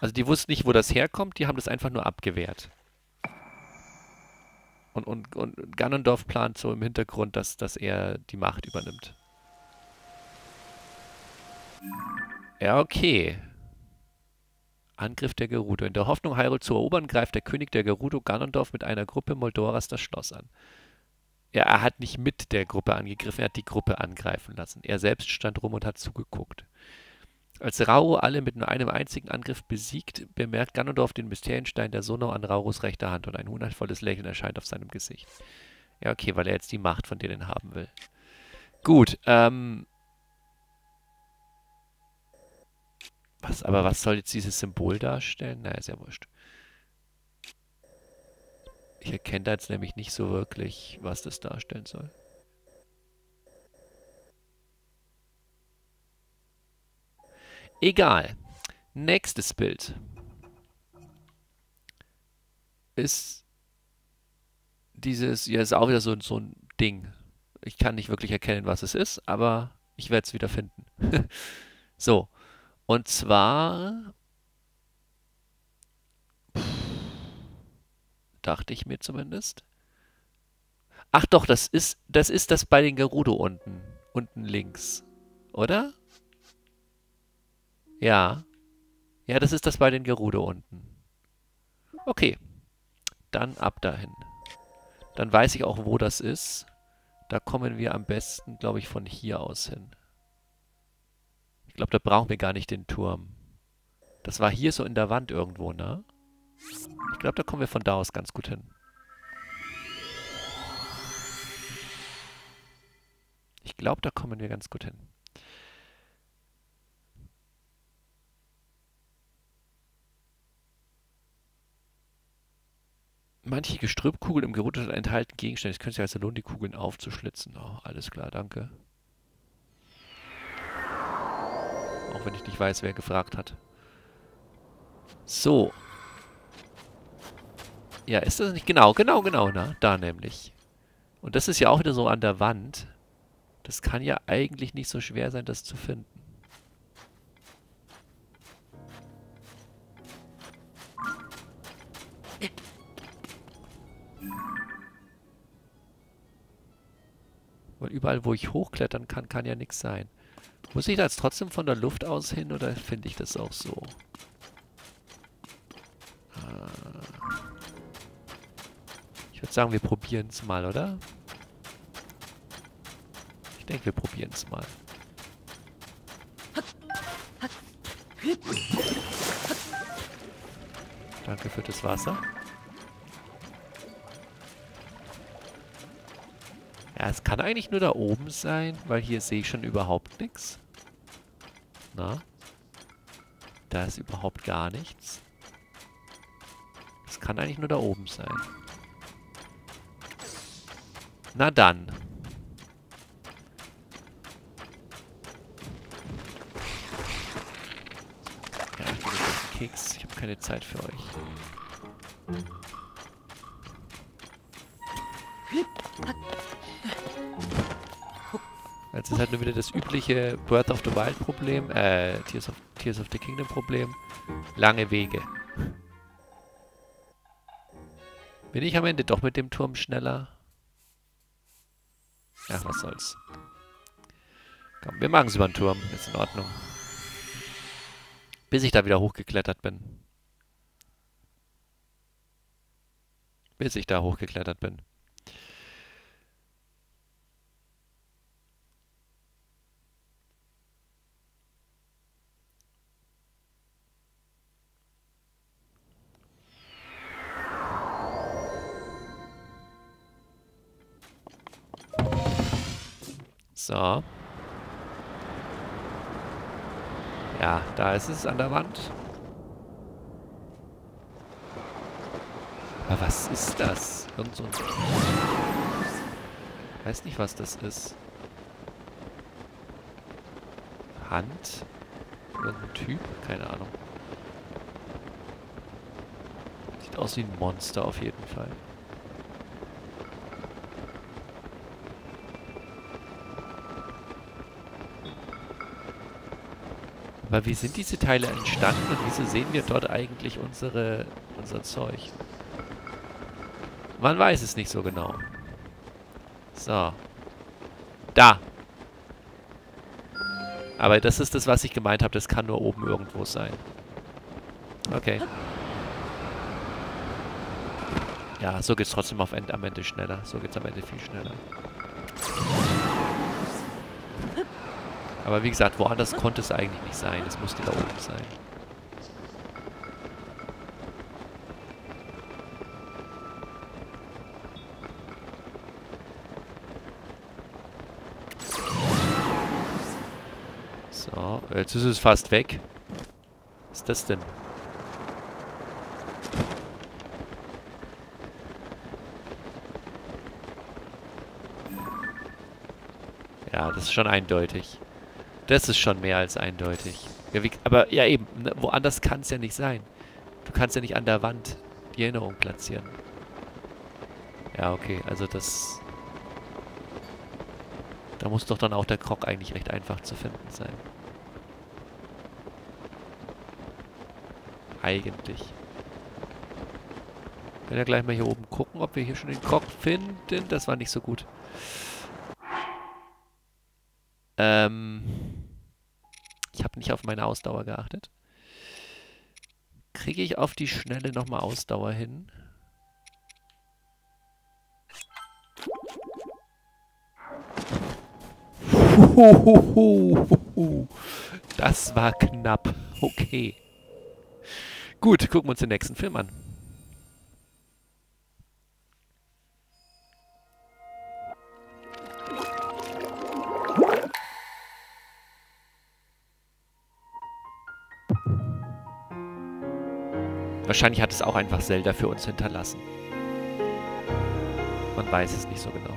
Also die wussten nicht, wo das herkommt, die haben das einfach nur abgewehrt. Und, und, und Ganondorf plant so im Hintergrund, dass, dass er die Macht übernimmt. Ja, okay. Angriff der Gerudo. In der Hoffnung, Hyrule zu erobern, greift der König der Gerudo Ganondorf mit einer Gruppe Moldoras das Schloss an. Ja, er hat nicht mit der Gruppe angegriffen, er hat die Gruppe angreifen lassen. Er selbst stand rum und hat zugeguckt. Als Rauro alle mit nur einem einzigen Angriff besiegt, bemerkt Ganondorf den Mysterienstein der Sonau an Rauros rechter Hand und ein hundertvolles Lächeln erscheint auf seinem Gesicht. Ja, okay, weil er jetzt die Macht von denen haben will. Gut, ähm... Was, aber was soll jetzt dieses Symbol darstellen? Naja, ist ja wurscht. Ich erkenne da jetzt nämlich nicht so wirklich, was das darstellen soll. Egal. Nächstes Bild. Ist dieses, ja, ist auch wieder so, so ein Ding. Ich kann nicht wirklich erkennen, was es ist, aber ich werde es wieder finden. so. Und zwar dachte ich mir zumindest. Ach doch, das ist das ist das bei den Gerudo unten, unten links, oder? Ja. Ja, das ist das bei den Gerudo unten. Okay. Dann ab dahin. Dann weiß ich auch, wo das ist. Da kommen wir am besten, glaube ich, von hier aus hin. Ich glaube, da brauchen wir gar nicht den Turm. Das war hier so in der Wand irgendwo, ne? Ich glaube, da kommen wir von da aus ganz gut hin. Ich glaube, da kommen wir ganz gut hin. Manche Gestrüppkugeln im Gerudo enthalten Gegenstände. Es könnte sich also lohnen, die Kugeln aufzuschlitzen. Oh, alles klar, danke. Auch wenn ich nicht weiß, wer gefragt hat. So. Ja, ist das nicht? Genau, genau, genau, na, da nämlich. Und das ist ja auch wieder so an der Wand. Das kann ja eigentlich nicht so schwer sein, das zu finden. Weil überall, wo ich hochklettern kann, kann ja nichts sein. Muss ich da jetzt trotzdem von der Luft aus hin oder finde ich das auch so? Ah. Ich würde sagen, wir probieren es mal, oder? Ich denke, wir probieren es mal. Danke für das Wasser. Ja, es kann eigentlich nur da oben sein, weil hier sehe ich schon überhaupt nichts. Na? Da ist überhaupt gar nichts. Es kann eigentlich nur da oben sein. Na dann. Ja, ich bin jetzt Keks. Ich habe keine Zeit für euch. Jetzt ist halt nur wieder das übliche Breath of the Wild Problem, äh, Tears of, Tears of the Kingdom Problem. Lange Wege. Bin ich am Ende doch mit dem Turm schneller? Ach, was soll's. Komm, wir machen es über den Turm. Ist in Ordnung. Bis ich da wieder hochgeklettert bin. Bis ich da hochgeklettert bin. So. Ja, da ist es an der Wand. Aber was ist das? Irgend so ein... Weiß nicht, was das ist. Hand? Irgendein Typ? Keine Ahnung. Sieht aus wie ein Monster auf jeden Fall. Aber wie sind diese Teile entstanden und wieso sehen wir dort eigentlich unsere, unser Zeug? Man weiß es nicht so genau. So. Da. Aber das ist das, was ich gemeint habe. Das kann nur oben irgendwo sein. Okay. Ja, so geht's trotzdem auf Ende, am Ende schneller. So geht's am Ende viel schneller. Aber wie gesagt, woanders konnte es eigentlich nicht sein. Es musste da oben sein. So, jetzt ist es fast weg. Was ist das denn? Ja, das ist schon eindeutig. Das ist schon mehr als eindeutig. Aber ja eben, ne, woanders kann es ja nicht sein. Du kannst ja nicht an der Wand die Erinnerung platzieren. Ja, okay, also das... Da muss doch dann auch der Krog eigentlich recht einfach zu finden sein. Eigentlich. Wir werden ja gleich mal hier oben gucken, ob wir hier schon den Krog finden. Das war nicht so gut. Ähm... Nicht auf meine Ausdauer geachtet. Kriege ich auf die Schnelle nochmal Ausdauer hin? Das war knapp. Okay. Gut, gucken wir uns den nächsten Film an. Wahrscheinlich hat es auch einfach Zelda für uns hinterlassen. Man weiß es nicht so genau.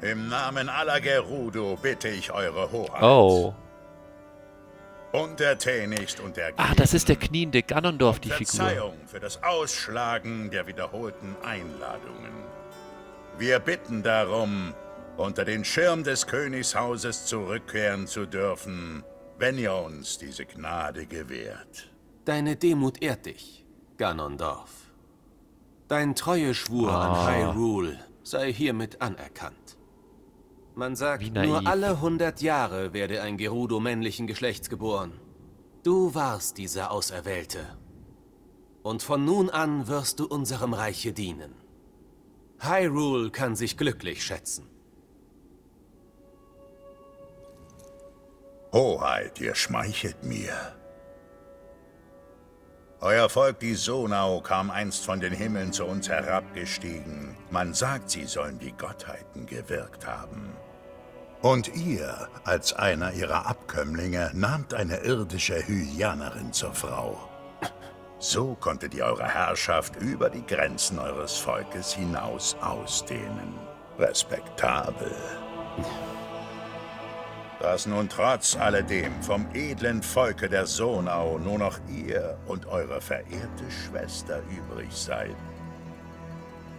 Im Namen aller Gerudo bitte ich eure Hoheit. Oh. Untertänigst und ergeben. Ah, das ist der kniende Ganondorf, die Figur. Verzeihung für das Ausschlagen der wiederholten Einladungen. Wir bitten darum, unter den Schirm des Königshauses zurückkehren zu dürfen, wenn ihr uns diese Gnade gewährt. Deine Demut ehrt dich, Ganondorf. Dein Treueschwur Ah. an Hyrule sei hiermit anerkannt. Man sagt, nur alle hundert Jahre werde ein Gerudo männlichen Geschlechts geboren. Du warst dieser Auserwählte. Und von nun an wirst du unserem Reiche dienen. Hyrule kann sich glücklich schätzen. Hoheit, ihr schmeichelt mir. Euer Volk, die Sonau, kam einst von den Himmeln zu uns herabgestiegen. Man sagt, sie sollen wie Gottheiten gewirkt haben. Und ihr, als einer ihrer Abkömmlinge, nahmt eine irdische Hylianerin zur Frau. So konntet ihr eure Herrschaft über die Grenzen eures Volkes hinaus ausdehnen. Respektabel. Dass nun trotz alledem vom edlen Volke der Sonau nur noch ihr und eure verehrte Schwester übrig seid.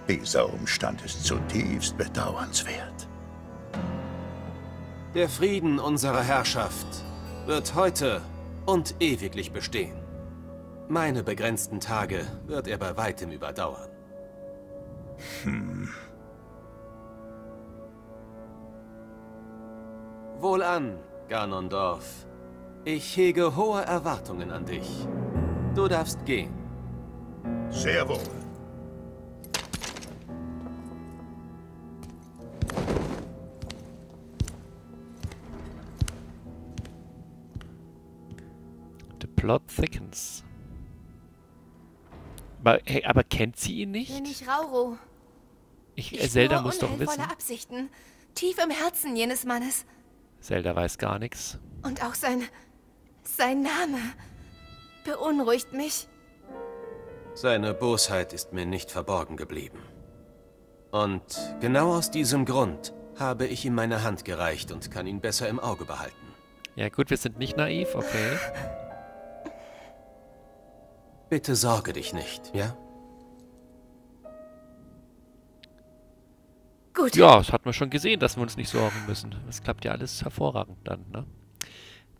Dieser Umstand ist zutiefst bedauernswert. Der Frieden unserer Herrschaft wird heute und ewiglich bestehen. Meine begrenzten Tage wird er bei weitem überdauern. Wohlan, Ganondorf. Ich hege hohe Erwartungen an dich. Du darfst gehen. Sehr wohl. The plot thickens. Aber, hey, aber kennt sie ihn nicht? König Rauro. Ich, Ich Zelda muss doch wissen. Absichten. Tief im Herzen jenes Mannes. Zelda weiß gar nichts. Und auch sein... sein Name beunruhigt mich. Seine Bosheit ist mir nicht verborgen geblieben. Und genau aus diesem Grund habe ich ihm meine Hand gereicht und kann ihn besser im Auge behalten. Ja gut, wir sind nicht naiv, okay. Bitte sorge dich nicht, ja? Gut. Ja, das hat man schon gesehen, dass wir uns nicht sorgen müssen. Das klappt ja alles hervorragend dann, ne?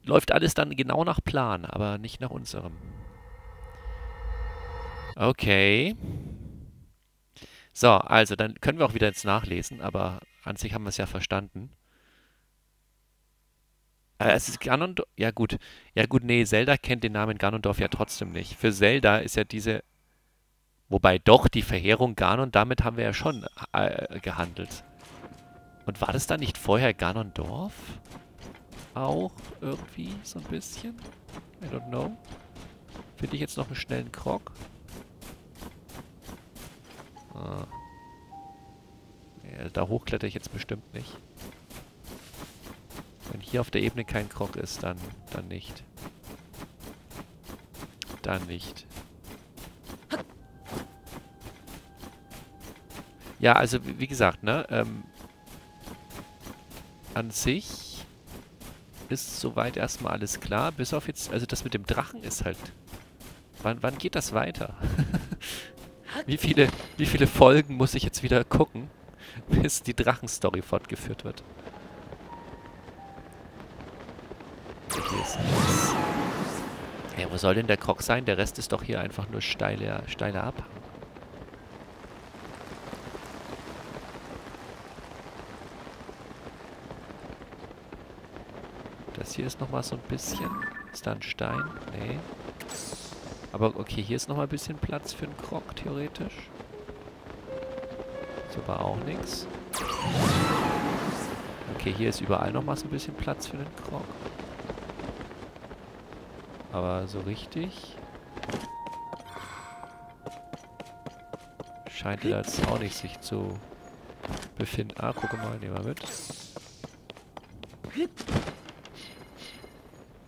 Läuft alles dann genau nach Plan, aber nicht nach unserem. Okay. So, also dann können wir auch wieder jetzt nachlesen, aber an sich haben wir es ja verstanden. Äh, es ist Ganondorf. Ja gut. Ja gut, nee, Zelda kennt den Namen Ganondorf ja trotzdem nicht. Für Zelda ist ja diese Wobei doch die Verheerung Ganon, damit haben wir ja schon äh, gehandelt. Und war das dann nicht vorher Ganondorf? Auch irgendwie so ein bisschen? I don't know. Finde ich jetzt noch einen schnellen Krog? Ah. Ja, da hochkletter ich jetzt bestimmt nicht. Wenn hier auf der Ebene kein Krog ist, dann, dann nicht. Dann nicht. Ja, also wie gesagt, ne, ähm, an sich ist soweit erstmal alles klar, bis auf jetzt, also das mit dem Drachen ist halt, wann, wann geht das weiter? wie viele, wie viele Folgen muss ich jetzt wieder gucken, bis die Drachenstory fortgeführt wird? Ja, wo soll denn der Krog sein? Der Rest ist doch hier einfach nur steiler, steiler Abhang. Das hier ist nochmal so ein bisschen... Ist da ein Stein? Nee. Aber okay, hier ist nochmal ein bisschen Platz für einen Krog, theoretisch. So war auch nichts. Okay, hier ist überall nochmal so ein bisschen Platz für einen Krog. Aber so richtig... Scheint er jetzt auch nicht sich zu befinden. Ah, guck mal, nehmen wir mit.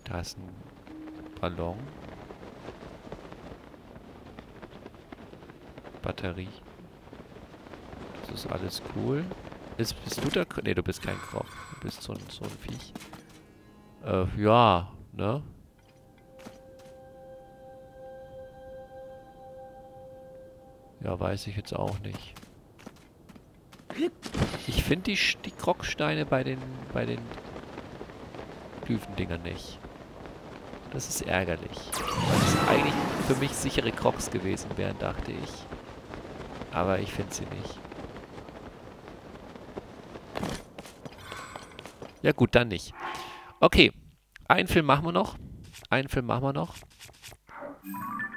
Da ist ein Ballon. Batterie. Das ist alles cool. Bist, bist du der... Ne, du bist kein Krog. Du bist so so ein Viech. Äh, ja, ne? Ja, weiß ich jetzt auch nicht. Ich finde die, die Krogsteine bei den, bei den Düfendingern nicht. Das ist ärgerlich. Weil das eigentlich für mich sichere Crocs gewesen wären, dachte ich. Aber ich finde sie nicht. Ja gut, dann nicht. Okay. Einen Film machen wir noch. Einen Film machen wir noch.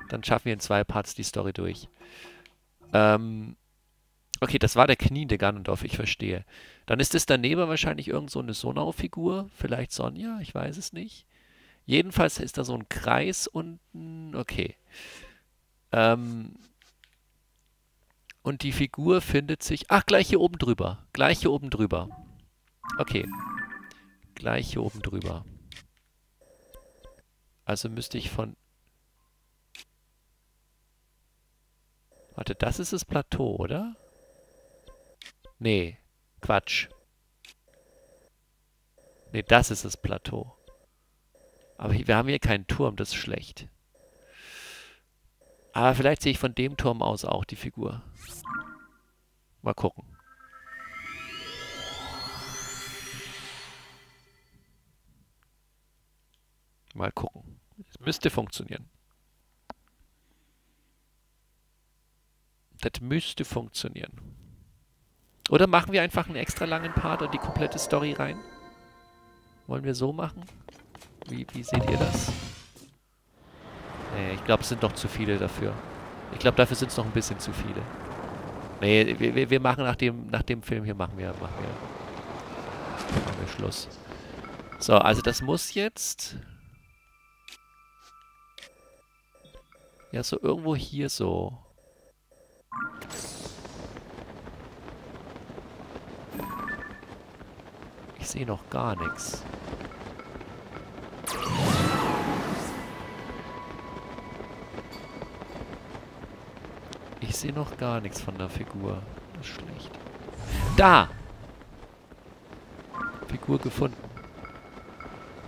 Dann schaffen wir in zwei Parts die Story durch. Ähm, okay, das war der kniende Ganondorf, ich verstehe. Dann ist es daneben wahrscheinlich irgend so eine Sonau-Figur. Vielleicht Sonja, ich weiß es nicht. Jedenfalls ist da so ein Kreis unten. Okay. Ähm, und die Figur findet sich... Ach, gleich hier oben drüber. Gleich hier oben drüber. Okay. Gleich hier oben drüber. Also müsste ich von Warte, das ist das Plateau, oder? Nee, Quatsch. Nee, das ist das Plateau. Aber wir haben hier keinen Turm, das ist schlecht. Aber vielleicht sehe ich von dem Turm aus auch die Figur. Mal gucken. Mal gucken. Es müsste funktionieren. Das müsste funktionieren. Oder machen wir einfach einen extra langen Part und die komplette Story rein? Wollen wir so machen? Wie, wie seht ihr das? Nee, ich glaube, es sind noch zu viele dafür. Ich glaube, dafür sind es noch ein bisschen zu viele. Nee, wir, wir machen nach dem, nach dem Film hier machen wir, machen wir, machen wir Schluss. So, also das muss jetzt... Ja, so irgendwo hier so. Ich sehe noch gar nichts. Ich sehe noch gar nichts von der Figur. Das ist schlecht. Da! Figur gefunden.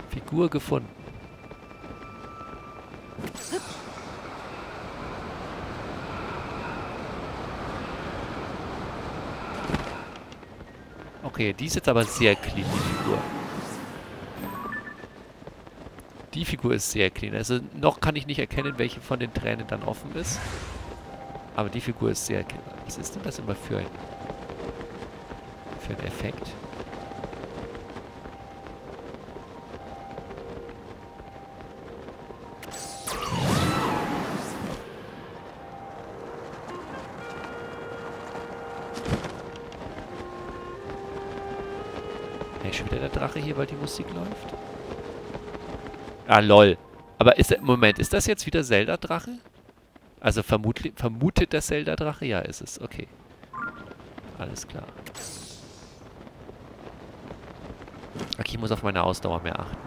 Figur gefunden. Okay, die ist jetzt aber sehr clean, die Figur. Die Figur ist sehr clean. Also noch kann ich nicht erkennen, welche von den Tränen dann offen ist. Aber die Figur ist sehr clean. Was ist denn das immer für ein, für ein Effekt? Sprache hier, weil die Musik läuft? Ah, lol. Aber ist Moment, ist das jetzt wieder Zelda-Drache? Also vermut, vermutet der Zelda-Drache? Ja, ist es. Okay. Alles klar. Okay, ich muss auf meine Ausdauer mehr achten.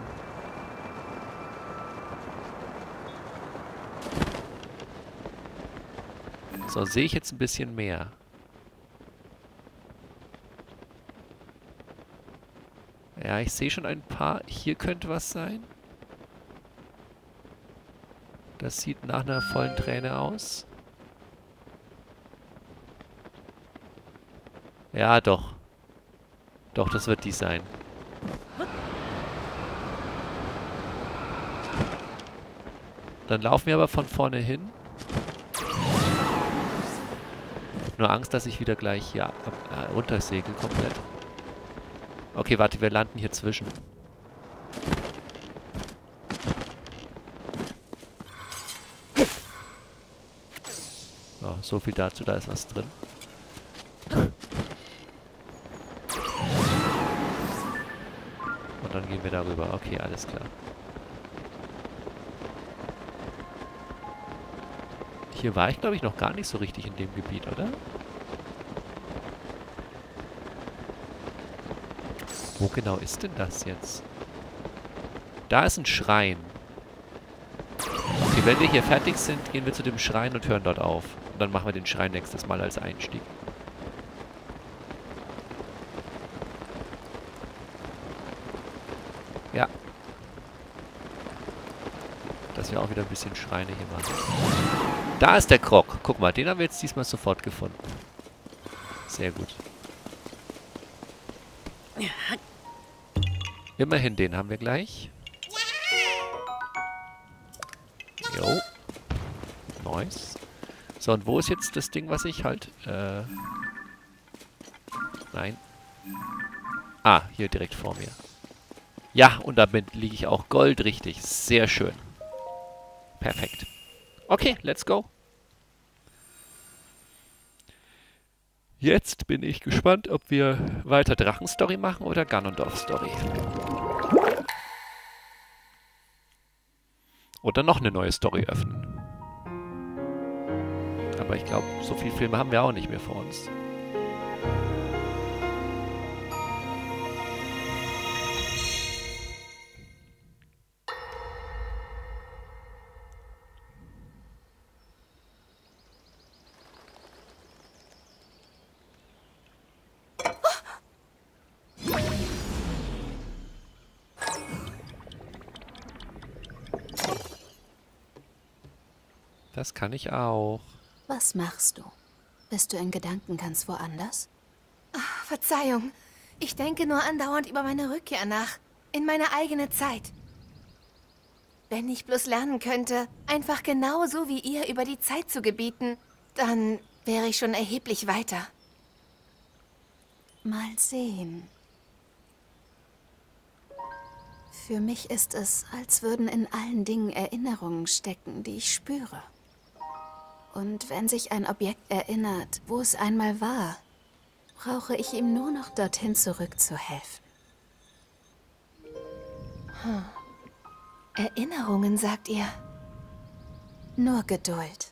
So, sehe ich jetzt ein bisschen mehr. Ja, ich sehe schon ein paar. Hier könnte was sein. Das sieht nach einer vollen Träne aus. Ja, doch. Doch, das wird die sein. Dann laufen wir aber von vorne hin. Nur Angst, dass ich wieder gleich hier äh, runtersegel komplett. Okay, warte, wir landen hier zwischen. So, so viel dazu, da ist was drin. Und dann gehen wir darüber. Okay, alles klar. Hier war ich, glaube ich, noch gar nicht so richtig in dem Gebiet, oder? Wo genau ist denn das jetzt? Da ist ein Schrein. Okay, wenn wir hier fertig sind, gehen wir zu dem Schrein und hören dort auf. Und dann machen wir den Schrein nächstes Mal als Einstieg. Ja. Dass wir auch wieder ein bisschen Schreine hier machen. Da ist der Krog. Guck mal, den haben wir jetzt diesmal sofort gefunden. Sehr gut. Immerhin, den haben wir gleich. Jo. Nice. So, und wo ist jetzt das Ding, was ich halt... Äh Nein. Ah, hier direkt vor mir. Ja, und damit liege ich auch goldrichtig. Sehr schön. Perfekt. Okay, let's go. Jetzt bin ich gespannt, ob wir weiter Drachenstory machen oder Ganondorf-Story. Oder noch eine neue Story öffnen. Aber ich glaube, so viele Filme haben wir auch nicht mehr vor uns. Kann ich auch. Was machst du? Bist du in Gedanken ganz woanders? Ach, Verzeihung. Ich denke nur andauernd über meine Rückkehr nach. In meine eigene Zeit. Wenn ich bloß lernen könnte, einfach genauso wie ihr über die Zeit zu gebieten, dann wäre ich schon erheblich weiter. Mal sehen. Für mich ist es, als würden in allen Dingen Erinnerungen stecken, die ich spüre. Und wenn sich ein Objekt erinnert, wo es einmal war, brauche ich ihm nur noch dorthin zurückzuhelfen. Hm. Erinnerungen, sagt ihr? Nur Geduld.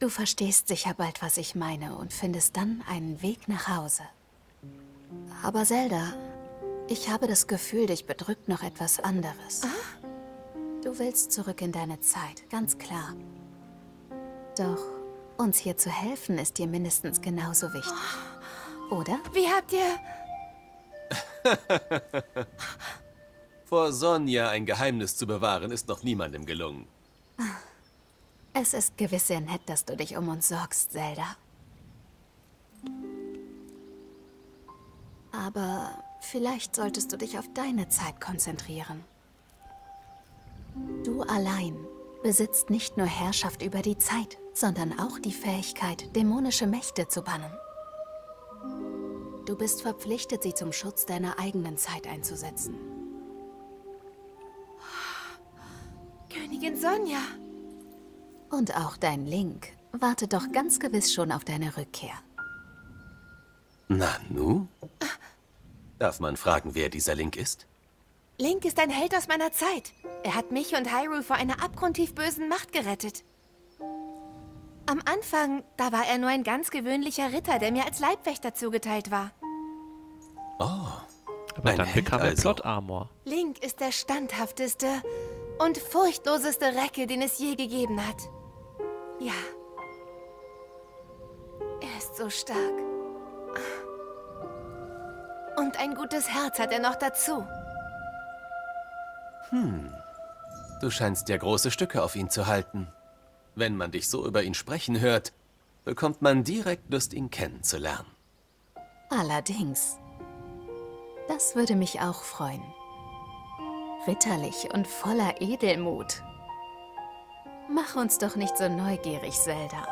Du verstehst sicher bald, was ich meine und findest dann einen Weg nach Hause. Aber Zelda, ich habe das Gefühl, dich bedrückt noch etwas anderes. Ah? Du willst zurück in deine Zeit, ganz klar. Doch uns hier zu helfen ist dir mindestens genauso wichtig. Oder? Wie habt ihr... Vor Sonja ein Geheimnis zu bewahren, ist noch niemandem gelungen. Es ist gewiss sehr nett, dass du dich um uns sorgst, Zelda. Aber vielleicht solltest du dich auf deine Zeit konzentrieren. Du allein besitzt nicht nur Herrschaft über die Zeit, sondern auch die Fähigkeit, dämonische Mächte zu bannen. Du bist verpflichtet, sie zum Schutz deiner eigenen Zeit einzusetzen. Königin Sonja! Und auch dein Link wartet doch ganz gewiss schon auf deine Rückkehr. Nanu? Darf man fragen, wer dieser Link ist? Link ist ein Held aus meiner Zeit. Er hat mich und Hyrule vor einer abgrundtief bösen Macht gerettet. Am Anfang, da war er nur ein ganz gewöhnlicher Ritter, der mir als Leibwächter zugeteilt war. Oh. Aber Ein dann Held bekam er also. Plot Armor. Link ist der standhafteste und furchtloseste Recke, den es je gegeben hat. Ja. Er ist so stark. Und ein gutes Herz hat er noch dazu. Du scheinst ja große Stücke auf ihn zu halten. Wenn man dich so über ihn sprechen hört, bekommt man direkt Lust, ihn kennenzulernen. Allerdings. Das würde mich auch freuen. Ritterlich und voller Edelmut. Mach uns doch nicht so neugierig, Zelda.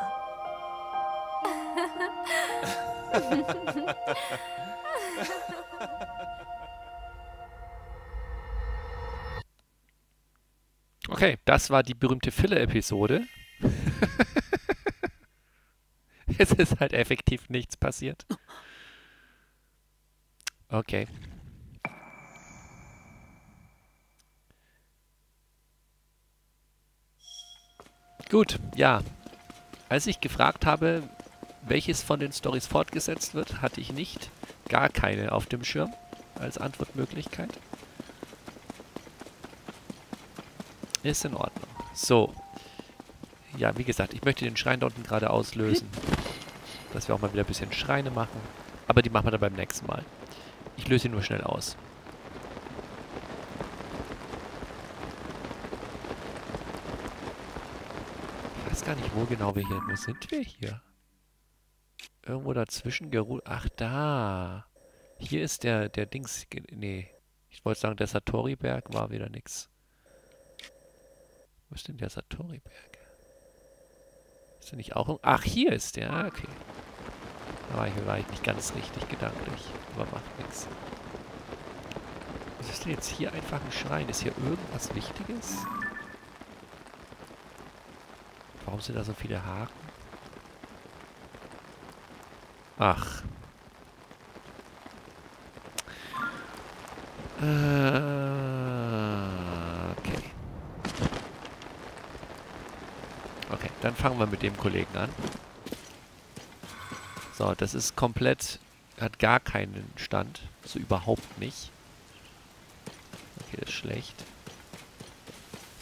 Okay, das war die berühmte Filler-Episode. es ist halt effektiv nichts passiert. Okay. Gut, ja. Als ich gefragt habe, welches von den Stories fortgesetzt wird, hatte ich nicht gar keine auf dem Schirm als Antwortmöglichkeit. Ist in Ordnung. So. Ja, wie gesagt, ich möchte den Schrein da unten gerade auslösen. Dass wir auch mal wieder ein bisschen Schreine machen. Aber die machen wir dann beim nächsten Mal. Ich löse ihn nur schnell aus. Ich weiß gar nicht, wo genau wir hier... Wo sind wir hier? Irgendwo dazwischen geruht... Ach, da. Hier ist der, der Dings... Nee. Ich wollte sagen, der Satori-Berg war wieder nix. Wo ist denn der Satori-Berg? Ist der nicht auch... Ach, hier ist der. Ah, Okay. Da war ich, war ich nicht ganz richtig gedanklich. Aber macht nichts. Was ist denn jetzt hier einfach ein Schrein? Ist hier irgendwas Wichtiges? Warum sind da so viele Haken? Ach. Äh, Okay, dann fangen wir mit dem Kollegen an. So, das ist komplett, hat gar keinen Stand. So überhaupt nicht. Okay, das ist schlecht.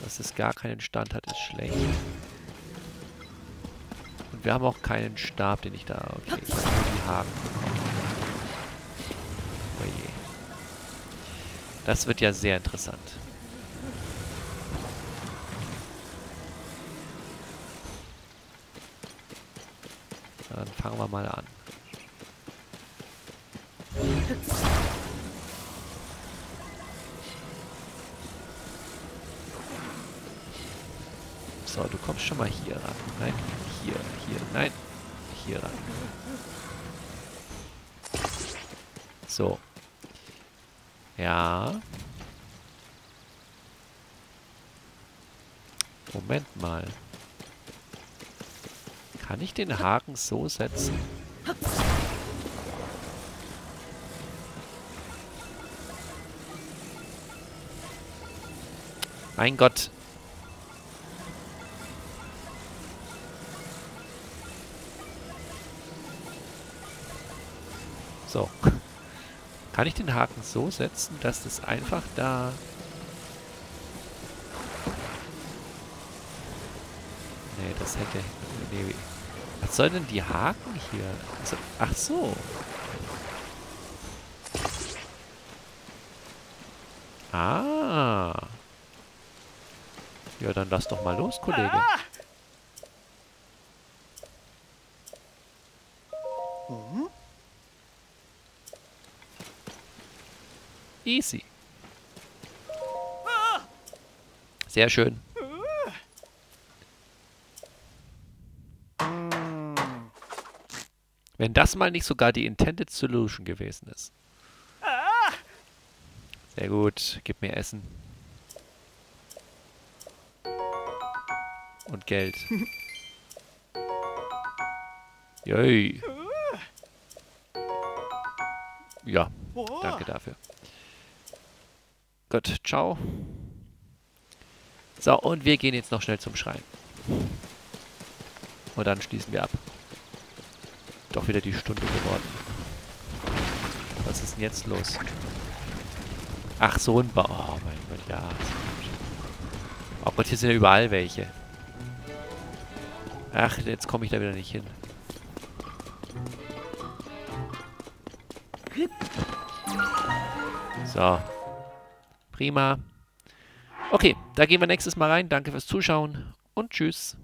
Dass es gar keinen Stand hat, ist schlecht. Und wir haben auch keinen Stab, den ich da... Okay, ich nur die Haken bekommen. Oje. Das wird ja sehr interessant. Dann fangen wir mal an. So, du kommst schon mal hier ran. Nein, hier, hier, nein, hier ran. So. Ja. Moment mal. Kann ich den Haken so setzen? Mein Gott. So. Kann ich den Haken so setzen, dass das einfach da... Nee, das hätte... Nee, was soll denn die Haken hier? Also, ach so. Ah. Ja, dann lass doch mal los, Kollege. Easy. Sehr schön. Wenn das mal nicht sogar die Intended Solution gewesen ist. Sehr gut. Gib mir Essen. Und Geld. Joi. Ja, danke dafür. Gut, ciao. So, und wir gehen jetzt noch schnell zum Schrein. Und dann schließen wir ab. Wieder die Stunde geworden. Was ist denn jetzt los? Ach, so ein Bau. Oh mein Gott, ja. Oh Gott, hier sind ja überall welche. Ach, jetzt komme ich da wieder nicht hin. So. Prima. Okay, da gehen wir nächstes Mal rein. Danke fürs Zuschauen und tschüss.